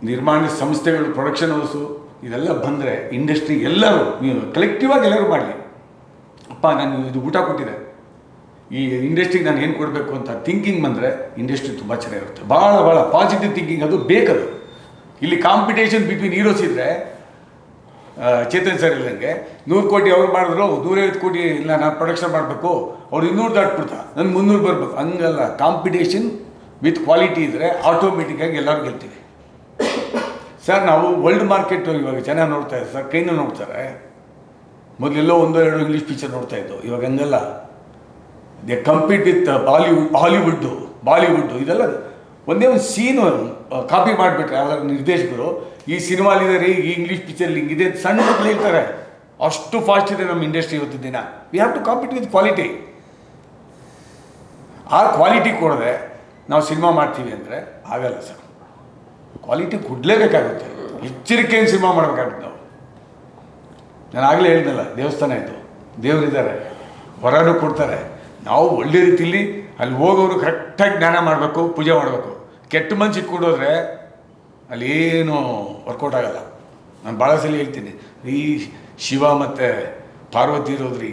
ನಿರ್ಮಾಣ ಸಂಸ್ಥೆಗಳು ಪ್ರೊಡಕ್ಷನ್ ಹೌಸು ಇದೆಲ್ಲ ಬಂದರೆ ಇಂಡಸ್ಟ್ರಿ ಎಲ್ಲರೂ, ನೀವು ಕಲೆಕ್ಟಿವ್ ಆಗಿ ಎಲ್ಲರೂ ಮಾಡಲಿ. ಅಪ್ಪ, ನಾನು ಇದು ಊಟ ಕೊಟ್ಟಿದೆ. ಈ ಇಂಡಸ್ಟ್ರಿಗೆ ನಾನು ಏನು ಕೊಡಬೇಕು ಅಂತ ಥಿಂಕಿಂಗ್ ಬಂದರೆ ಇಂಡಸ್ಟ್ರಿ ತುಂಬ ಚೆನ್ನಾಗಿರುತ್ತೆ. ಭಾಳ ಭಾಳ ಪಾಸಿಟಿವ್ ಥಿಂಕಿಂಗ್ ಅದು ಬೇಕದು. ಇಲ್ಲಿ ಕಾಂಪಿಟೇಷನ್ ಬಿಟ್ವೀನ್ ಹೀರೋಸ್ ಇದ್ದರೆ ಚೇತನ್ ಸರ್ ಇಲ್ಲಂಗೆ ನೂರು ಕೋಟಿ ಅವ್ರು ಮಾಡಿದ್ರು ನೂರೈವತ್ತು ಕೋಟಿ ಇಲ್ಲ, ನಾನು ಪ್ರೊಡಕ್ಷನ್ ಮಾಡಬೇಕು, ಅವ್ರು ಇನ್ನೂರು ದಾಟ್ಬಿಡ್ತಾ. ನನ್ನ ಮುನ್ನೂರು ಬರಬೇಕು. ಹಂಗಲ್ಲ ಕಾಂಪಿಟೇಷನ್ ವಿತ್ ಕ್ವಾಲಿಟಿ ಇದ್ದರೆ ಆಟೋಮೆಟಿಕ್ಕಾಗಿ ಎಲ್ಲರೂ ಗೆಲ್ತೀವಿ. ಸರ್, ನಾವು ವರ್ಲ್ಡ್ ಮಾರ್ಕೆಟ್ ಇವಾಗ ಜನ ನೋಡ್ತಾ ಇದ್ದಾರೆ. ಸರ್ ಕೈನ ನೋಡ್ತಾರೆ. ಮೊದಲೆಲ್ಲೋ ಒಂದು ಎರಡು ಇಂಗ್ಲೀಷ್ ಪಿಕ್ಚರ್ ನೋಡ್ತಾ ಇದ್ದು ಇವಾಗ ಹಂಗಲ್ಲ. They compete with Bollywood Hollywood Bollywood ಇದೆಲ್ಲ ಒಂದೇ ಒಂದು ಸೀನು ಕಾಪಿ ಮಾಡಿಬಿಟ್ರೆ ಯಾವ್ದಾದ್ರು ನಿರ್ದೇಶಕರು, ಈ ಸಿನಿಮಾಲಿದ್ದಾರೆ ಈ ಇಂಗ್ಲೀಷ್ ಪಿಕ್ಚರ್ ಹಿಂಗಿದೆ ಸಣ್ಣ ಮಕ್ಕಳು ಹೇಳ್ತಾರೆ. ಅಷ್ಟು ಫಾಸ್ಟ್ ಇದೆ ನಮ್ಮ ಇಂಡಸ್ಟ್ರಿ ಇವತ್ತು ದಿನ. We have to compete with quality ಆ ಕ್ವಾಲಿಟಿ ಕೊಡದೆ ನಾವು ಸಿನಿಮಾ ಮಾಡ್ತೀವಿ ಅಂದರೆ ಆಗಲ್ಲ ಸರ್. ಕ್ವಾಲಿಟಿ ಕೊಡಲೇಬೇಕಾಗುತ್ತೆ ಎಚ್ಚರಿಕೆಯಿಂದ ಸಿನಿಮಾ ಮಾಡಬೇಕಾಗುತ್ತೆ ನಾವು ನಾನು ಆಗಲೇ ಹೇಳಿದ್ನಲ್ಲ ದೇವಸ್ಥಾನ ಇದು. ದೇವರಿದ್ದಾರೆ. ಹೊರನೂ ಕೊಡ್ತಾರೆ. ನಾವು ಒಳ್ಳೆ ರೀತಿಯಲ್ಲಿ ಅಲ್ಲಿ ಹೋಗೋರು ಕರೆಕ್ಟಾಗಿ ಜ್ಞಾನ ಮಾಡಬೇಕು, ಪೂಜೆ ಮಾಡಬೇಕು. ಕೆಟ್ಟ ಮನ್ಸು ಕೂಡೋದ್ರೆ ಅಲ್ಲಿ ಏನು ವರ್ಕೌಟ್ ಆಗಲ್ಲ. ನಾನು ಭಾಳ ಸಲ ಹೇಳ್ತೀನಿ, ಈ ಶಿವ ಮತ್ತು ಪಾರ್ವತಿ ಇರೋದ್ರಿ.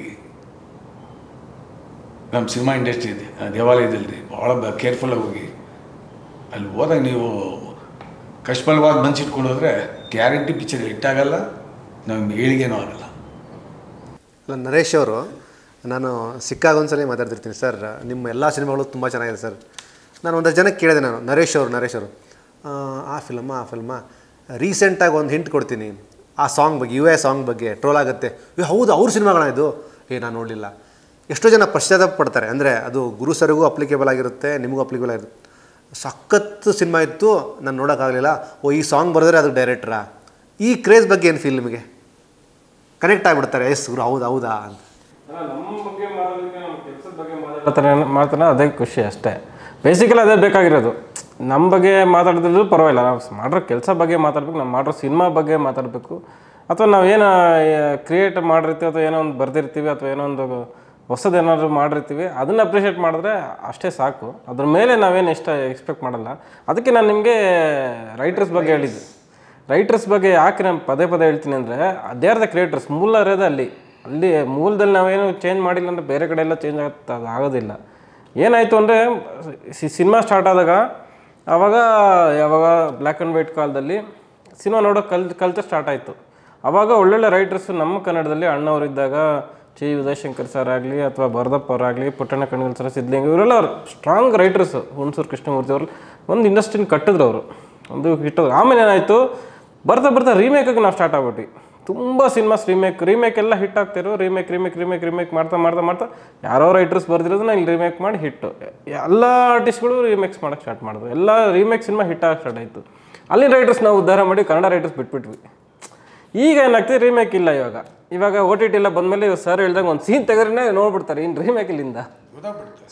ನಮ್ಮ ಸಿನಿಮಾ ಇಂಡಸ್ಟ್ರಿ ಇದೆ ದೇವಾಲಯದಲ್ಲಿ ಭಾಳ ಕೇರ್ಫುಲ್ಲಾಗಿ ಹೋಗಿ. ಅಲ್ಲಿ ಹೋದಾಗ ನೀವು ಕಶ್ಮಲವಾದ ಮನ್ಸು ಇಟ್ಕೊಂಡು ಹೋದ್ರೆ ಗ್ಯಾರಂಟಿ ಪಿಕ್ಚರ್ ಹಿಟ್ಟಾಗಲ್ಲ ನಮ್ಗೆ ಏಳಿಗೆನೂ ಆಗಲ್ಲ. ಅಲ್ಲ ನರೇಶ್ ಅವರು ನಾನು ಸಿಕ್ಕಾಗ ಒಂದ್ಸಲ ಮಾತಾಡ್ತಿರ್ತೀನಿ ಸರ್. ನಿಮ್ಮ ಎಲ್ಲ ಸಿನಿಮಾಗಳು ತುಂಬ ಚೆನ್ನಾಗಿದೆ ಸರ್. ನಾನು ಒಂದಷ್ಟು ಜನಕ್ಕೆ ಕೇಳಿದೆ ನಾನು ನರೇಶ್ ಅವರು ನರೇಶ್ ಅವರು. ಆ, ಆ ಫಿಲ್ಮ ಆ ಫಿಲ್ಮ ರೀಸೆಂಟಾಗಿ ಒಂದು ಹಿಂಟ್ ಕೊಡ್ತೀನಿ. ಆ ಸಾಂಗ್ ಬಗ್ಗೆ ಯು ಎ ಸಾಂಗ್ ಬಗ್ಗೆ ಟ್ರೋಲ್ ಆಗುತ್ತೆ. ಏ ಹೌದು ಅವ್ರ ಸಿನಿಮಾಗಳ ಇದು? ಏ ನಾನು ನೋಡಲಿಲ್ಲ. ಎಷ್ಟೋ ಜನ ಪಶ್ಚಾತ್ತಾಪ ಪಡ್ತಾರೆ. ಅಂದರೆ ಅದು ಗುರು ಸರ್ಗೂ ಅಪ್ಲಿಕೇಬಲ್ ಆಗಿರುತ್ತೆ ನಿಮಗೂ ಅಪ್ಲಿಕೇಬಲ್ ಆಗಿರುತ್ತೆ. ಸಖತ್ ಸಿನಿಮಾ ಇತ್ತು ನಾನು ನೋಡೋಕ್ಕಾಗಲಿಲ್ಲ. ಓ ಈ ಸಾಂಗ್ ಬರೆದ್ರೆ ಅದು ಡೈರೆಕ್ಟ್ರಾ ಈ ಕ್ರೇಜ್ ಬಗ್ಗೆ ಏನು ಫೀಲ್ ನಿಮಗೆ? ಕನೆಕ್ಟ್ ಆಗಿಬಿಡ್ತಾರೆ ಎಸ್ ಗುರು ಹೌದು ಹೌದಾ? ಅಂತ. ನಮ್ಮ ಬಗ್ಗೆ ಮಾತಾಡೋದಕ್ಕೆ ನಮ್ಮ ಕೆಲಸದ ಬಗ್ಗೆ ಮಾತಾಡ್ತಾರೆ. ಮಾತಾಡ ಅದೇ ಖುಷಿ ಅಷ್ಟೇ. ಬೇಸಿಕಲಿ ಅದೇ ಬೇಕಾಗಿರೋದು. ನಮ್ಮ ಬಗ್ಗೆ ಮಾತಾಡಿದ್ರು ಪರವಾಗಿಲ್ಲ. ನಾವು ಮಾಡಿರೋ ಕೆಲಸ ಬಗ್ಗೆ ಮಾತಾಡ್ಬೇಕು ನಾವು ಮಾಡಿರೋ ಸಿನಿಮಾ ಬಗ್ಗೆ ಮಾತಾಡಬೇಕು. ಅಥವಾ ನಾವೇನು ಕ್ರಿಯೇಟ್ ಮಾಡಿರ್ತೀವಿ ಅಥವಾ ಏನೋ ಒಂದು ಬರೆದಿರ್ತೀವಿ ಅಥವಾ ಏನೋ ಒಂದು ಹೊಸದು ಏನಾದರೂ ಮಾಡಿರ್ತೀವಿ, ಅದನ್ನು ಅಪ್ರಿಷಿಯೇಟ್ ಮಾಡಿದ್ರೆ ಅಷ್ಟೇ ಸಾಕು. ಅದ್ರ ಮೇಲೆ ನಾವೇನು ಇಷ್ಟ ಎಕ್ಸ್ಪೆಕ್ಟ್ ಮಾಡಲ್ಲ. ಅದಕ್ಕೆ ನಾನು ನಿಮಗೆ ರೈಟರ್ಸ್ ಬಗ್ಗೆ ಹೇಳಿದ್ದೆ. ರೈಟರ್ಸ್ ಬಗ್ಗೆ ಯಾಕೆ ನಾನು ಪದೇ ಪದೇ ಹೇಳ್ತೀನಿ ಅಂದರೆ ಅದೇ ಆರ್ ಕ್ರಿಯೇಟರ್ಸ್ ಮೂಲ ಇರೋದು ಅಲ್ಲಿ. ಅಲ್ಲಿ ಮೂಲದಲ್ಲಿ ನಾವೇನು ಚೇಂಜ್ ಮಾಡಿಲ್ಲ ಅಂದರೆ ಬೇರೆ ಕಡೆ ಎಲ್ಲ ಚೇಂಜ್ ಆಗುತ್ತೆ ಅದು ಆಗೋದಿಲ್ಲ. ಏನಾಯಿತು ಅಂದರೆ ಸಿನಿಮಾ ಸ್ಟಾರ್ಟ್ ಆದಾಗ ಆವಾಗ ಯಾವಾಗ ಬ್ಲ್ಯಾಕ್ ಆ್ಯಂಡ್ ವೈಟ್ ಕಾಲದಲ್ಲಿ ಸಿನಿಮಾ ನೋಡೋ ಕಲ್, ಕಲ್ಚರ್ ಸ್ಟಾರ್ಟ್ ಆಯಿತು. ಆವಾಗ ಒಳ್ಳೊಳ್ಳೆ ರೈಟರ್ಸು ನಮ್ಮ ಕನ್ನಡದಲ್ಲಿ ಅಣ್ಣವರಿದ್ದಾಗ ಚಿ ಉದಯಶಂಕರ್ ಸರ್ ಆಗಲಿ ಅಥವಾ ಭರದಪ್ಪ ಅವರಾಗಲಿ ಪುಟ್ಟಣ್ಣ ಕಣ್ಗಲ್ ಸರ್ ಸಿದ್ಲಿಂಗ ಇವರೆಲ್ಲ ಸ್ಟ್ರಾಂಗ್ ರೈಟರ್ಸು ಹುಣಸೂರು ಕೃಷ್ಣಮೂರ್ತಿ ಅವರು ಒಂದು ಇಂಡಸ್ಟ್ರಿನ ಕಟ್ಟಿದ್ರು ಅವರು. ಒಂದು ಇಟ್ಟದ್ರು ಆಮೇಲೆ ಏನಾಯಿತು? ಬರ್ತಾ ಬರ್ತಾ ರೀಮೇಕಿಗೆ ನಾವು ಸ್ಟಾರ್ಟ್ ಆಗ್ಬಿಟ್ವಿ. ತುಂಬ ಸಿನಿಮಾಸ್ ರೀಮೇಕ್ ರೀಮೇಕ್ ಎಲ್ಲ ಹಿಟ್ ಆಗ್ತಿರೋ ರೀಮೇಕ್ ರೀಮೇಕ್ ರೀಮೇಕ್ ರೀಮೇಕ್ ಮಾಡ್ತಾ ಮಾಡ್ತಾ ಮಾಡ್ತಾ ಯಾರೋ ರೈಟರ್ಸ್ ಬರ್ದಿರೋದನ್ನ ಇಲ್ಲಿ ರೀಮೇಕ್ ಮಾಡಿ ಹಿಟ್ಟು ಎಲ್ಲ ಆರ್ಟಿಸ್ಟ್ಗಳು ರೀಮೇಕ್ಸ್ ಮಾಡೋಕ್ಕೆ ಸ್ಟಾರ್ಟ್ ಮಾಡಿದ್ರು. ಎಲ್ಲ ರೀಮೇಕ್ ಸಿನಿಮಾ ಹಿಟ್ ಆಗಿ ಸ್ಟಾರ್ಟ್ ಆಯಿತು. ಅಲ್ಲಿ ರೈಟರ್ಸ್ ನಾವು ಉದ್ಧಾರ ಮಾಡಿ ಕನ್ನಡ ರೈಟರ್ಸ್ ಬಿಟ್ಬಿಟ್ವಿ. ಈಗ ಏನಾಗ್ತದೆ? ರೀಮೇಕ್ ಇಲ್ಲ ಇವಾಗ. ಇವಾಗ ಓ ಟಿ ಟಿ ಎಲ್ಲ ಬಂದಮೇಲೆ ಸರ್ ಹೇಳ್ದಂಗೆ ಒಂದು ಸೀನ್ ತೆಗೆದ್ರೆ ನೋಡ್ಬಿಡ್ತಾರೆ ಇನ್ನು ರೀಮೇಕ್ ಇಲ್ಲಿಂದ.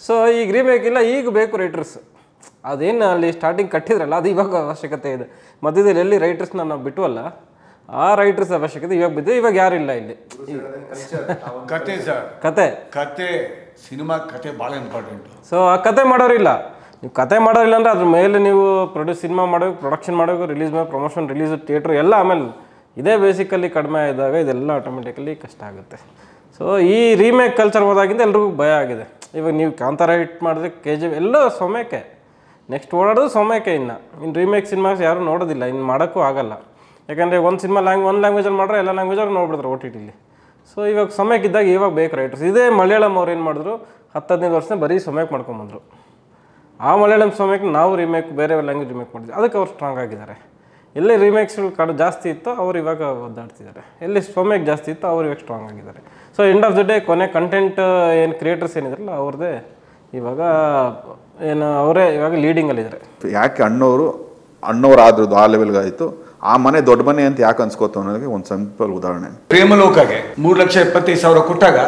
ಸೊ ಈಗ ರೀಮೇಕ್ ಇಲ್ಲ ಈಗ ಬೇಕು ರೈಟರ್ಸ್ ಅದೇನು ಅಲ್ಲಿ ಸ್ಟಾರ್ಟಿಂಗ್ ಕಟ್ಟಿದ್ರಲ್ಲ ಅದು ಇವಾಗ ಅವಶ್ಯಕತೆ ಇದೆ. ಮಧ್ಯದಲ್ಲಿ ಎಲ್ಲಿ ರೈಟರ್ಸ್ನ ನಾವು ಬಿಟ್ಟವಲ್ಲ ಆ ರೈಟರ್ಸ್ ಅವಶ್ಯಕತೆ ಇವಾಗ ಬಿದ್ದು ಇವಾಗ ಯಾರಿಲ್ಲ ಇಲ್ಲಿ ಕತೆ ಸರ್ ಕತೆ ಕತೆ. ಸಿನಿಮಾ ಕತೆ ಭಾಳ ಇಂಪಾರ್ಟೆಂಟ್ ಸೊ ಆ ಕತೆ ಮಾಡೋರಿಲ್ಲ ನೀವು ಕತೆ ಮಾಡೋರಿಲ್ಲ ಅಂದರೆ ಅದ್ರ ಮೇಲೆ ನೀವು ಪ್ರೊಡ್ಯೂಸ್ ಸಿನಿಮಾ ಮಾಡಬೇಕು ಪ್ರೊಡಕ್ಷನ್ ಮಾಡಬೇಕು ರಿಲೀಸ್ ಮಾಡಿ ಪ್ರಮೋಷನ್ ರಿಲೀಸ್ ಥಿಯೇಟ್ರ್ ಎಲ್ಲ ಆಮೇಲೆ ಇದೇ ಬೇಸಿಕಲ್ಲಿ ಕಡಿಮೆ ಆದಾಗ ಇದೆಲ್ಲ ಆಟೋಮೆಟಿಕಲಿ ಕಷ್ಟ ಆಗುತ್ತೆ. ಸೊ ಈ ರೀಮೇಕ್ ಕಲ್ಚರ್ ಹೋದಾಗಿಂದ ಎಲ್ರಿಗೂ ಭಯ ಆಗಿದೆ. ಇವಾಗ ನೀವು ಕಾಂತಾರ ಹಿಟ್ ಮಾಡಿದ್ರೆ ಕೆ ಜಿ ಎಲ್ಲ ಸೊಮೆಕೆ ನೆಕ್ಸ್ಟ್ ಓಡಾಡೋದು ಸೊಮೆಕೆ ಇನ್ನು. ಇನ್ನು ರೀಮೇಕ್ ಸಿನಿಮಾಸ್ ಯಾರೂ ನೋಡೋದಿಲ್ಲ. ಇನ್ನು ಮಾಡೋಕ್ಕೂ ಆಗಲ್ಲ. ಯಾಕಂದರೆ ಒಂದು ಸಿನಿಮಾ ಲ್ಯಾಂಗ್ ಒಂದು ಲ್ಯಾಂಗ್ವೇಜಲ್ಲಿ ಮಾಡ್ರೆ ಎಲ್ಲ ಲ್ಯಾಂಗ್ವೇಜಲ್ಲಿ ನೋಡ್ಬಿಡ್ತಾರೆ ಓ ಟಿ ಟಿಲಿ ಸೊ ಇವಾಗ ಸಮಯಕ್ಕಿದ್ದಾಗ ಇವಾಗ ಬೇಕು ರೈಟರ್ಸ್ ಇದೇ ಮಲಯಾಳಂ ಅವ್ರು ಏನು ಮಾಡಿದ್ರು? ಹತ್ತು, ಹದಿನೈದು ವರ್ಷದ ಬರೀ ಸೊಮೆಕ್ ಮಾಡ್ಕೊಂಬಂದರು ಆ ಮಲಯಾಳಂ ಸೊಮೆಕ್ ನಾವು ರೀಮೇಕ್ ಬೇರೆ ಲ್ಯಾಂಗ್ವೇಜ್ ರಿಮೇಕ್ ಮಾಡಿದ್ವಿ. ಅದಕ್ಕೆ ಅವ್ರು ಸ್ಟ್ರಾಂಗ್ ಆಗಿದ್ದಾರೆ. ಎಲ್ಲಿ ರಿಮೇಕ್ಸ್ಗಳು ಕಡ ಜಾಸ್ತಿ ಇತ್ತು ಅವ್ರು ಇವಾಗ ಒದ್ದಾಡ್ತಿದ್ದಾರೆ. ಎಲ್ಲಿ ಸ್ವಮೇಕ್ ಜಾಸ್ತಿ ಇತ್ತು ಅವ್ರು ಇವಾಗ ಸ್ಟ್ರಾಂಗ್ ಆಗಿದ್ದಾರೆ. So end of the day ಕೊನೆ ಕಂಟೆಂಟ್ ಏನು ಕ್ರಿಯೇಟರ್ಸ್ ಏನಿದ್ರಲ್ಲ ಅವ್ರದ್ದೇ ಇವಾಗ ಏನು ಅವರೇ ಇವಾಗ ಲೀಡಿಂಗಲ್ಲಿದ್ದಾರೆ ಯಾಕೆ ಅಣ್ಣವರು ಅಣ್ಣವ್ರು ಆದ್ರದ್ದು ಆ ಲೆವೆಲ್ಗೆ ಆಯಿತು? ಆ ಮನೆ ದೊಡ್ಡ ಮನೆ ಅಂತ ಯಾಕೆ ಅನ್ಸ್ಕೋತು ಅನ್ನೋದಕ್ಕೆ ಒಂದು ಸಿಂಪಲ್ ಉದಾಹರಣೆ. ಪ್ರೇಮಲೋಕಗೆ ಮೂರು ಲಕ್ಷ ಎಪ್ಪತ್ತೈದು ಸಾವಿರ ಕೊಟ್ಟಾಗ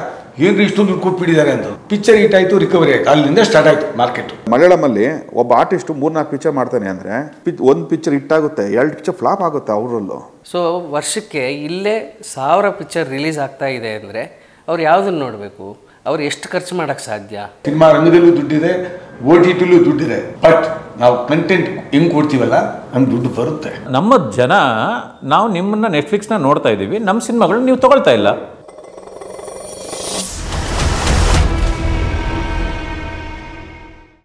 ಏನ್ರಿ ಇಷ್ಟೊಂದು ದುಡ್ಡು ಕೊಟ್ಬಿಟ್ಟಿದ್ದಾರೆ ಅಂತ? ಪಿಕ್ಚರ್ ಹಿಟ್ ಆಯಿತು ರಿಕವರಿ ಆಯಿತು. ಅಲ್ಲಿಂದ ಸ್ಟಾರ್ಟ್ ಆಯ್ತು ಮಾರ್ಕೆಟ್ ಮಲಯಾಳಮಲ್ಲಿ ಒಬ್ಬ ಆರ್ಟಿಸ್ಟ್ ಮೂರ್ನಾಲ್ಕು ಪಿಕ್ಚರ್ ಮಾಡ್ತಾನೆ ಅಂದರೆ ಪಿಚ್ ಒಂದು ಪಿಕ್ಚರ್ ಹಿಟ್ಟಾಗುತ್ತೆ ಎರಡು ಪಿಕ್ಚರ್ ಫ್ಲಾಪ್ ಆಗುತ್ತೆ ಅವರಲ್ಲೂ. ಸೊ ವರ್ಷಕ್ಕೆ ಇಲ್ಲೇ ಸಾವಿರ ಪಿಕ್ಚರ್ ರಿಲೀಸ್ ಆಗ್ತಾ ಇದೆ ಅಂದರೆ ಅವ್ರು ಯಾವುದನ್ನು ನೋಡಬೇಕು? ಅವ್ರು ಎಷ್ಟು ಖರ್ಚು ಮಾಡೋಕ್ಕೆ ಸಾಧ್ಯ? ಸಿನಿಮಾ ರಂಗದಲ್ಲೂ ದುಡ್ಡಿದೆ ಓ ಟಿ ಟಿಲೂ ದುಡ್ಡಿದೆ. ಬಟ್ ನಾವು ಕಂಟೆಂಟ್ ಹೆಂಗ್ ಕೊಡ್ತೀವಲ್ಲ ನಮ್ಗೆ ದುಡ್ಡು ಬರುತ್ತೆ. ನಮ್ಮ ಜನ ನಾವು ನಿಮ್ಮನ್ನ ನೆಟ್ಫ್ಲಿಕ್ಸ್ನ ನೋಡ್ತಾ ಇದ್ದೀವಿ ನಮ್ಮ ಸಿನಿಮಾಗಳು ನೀವು ತಗೊಳ್ತಾ ಇಲ್ಲ.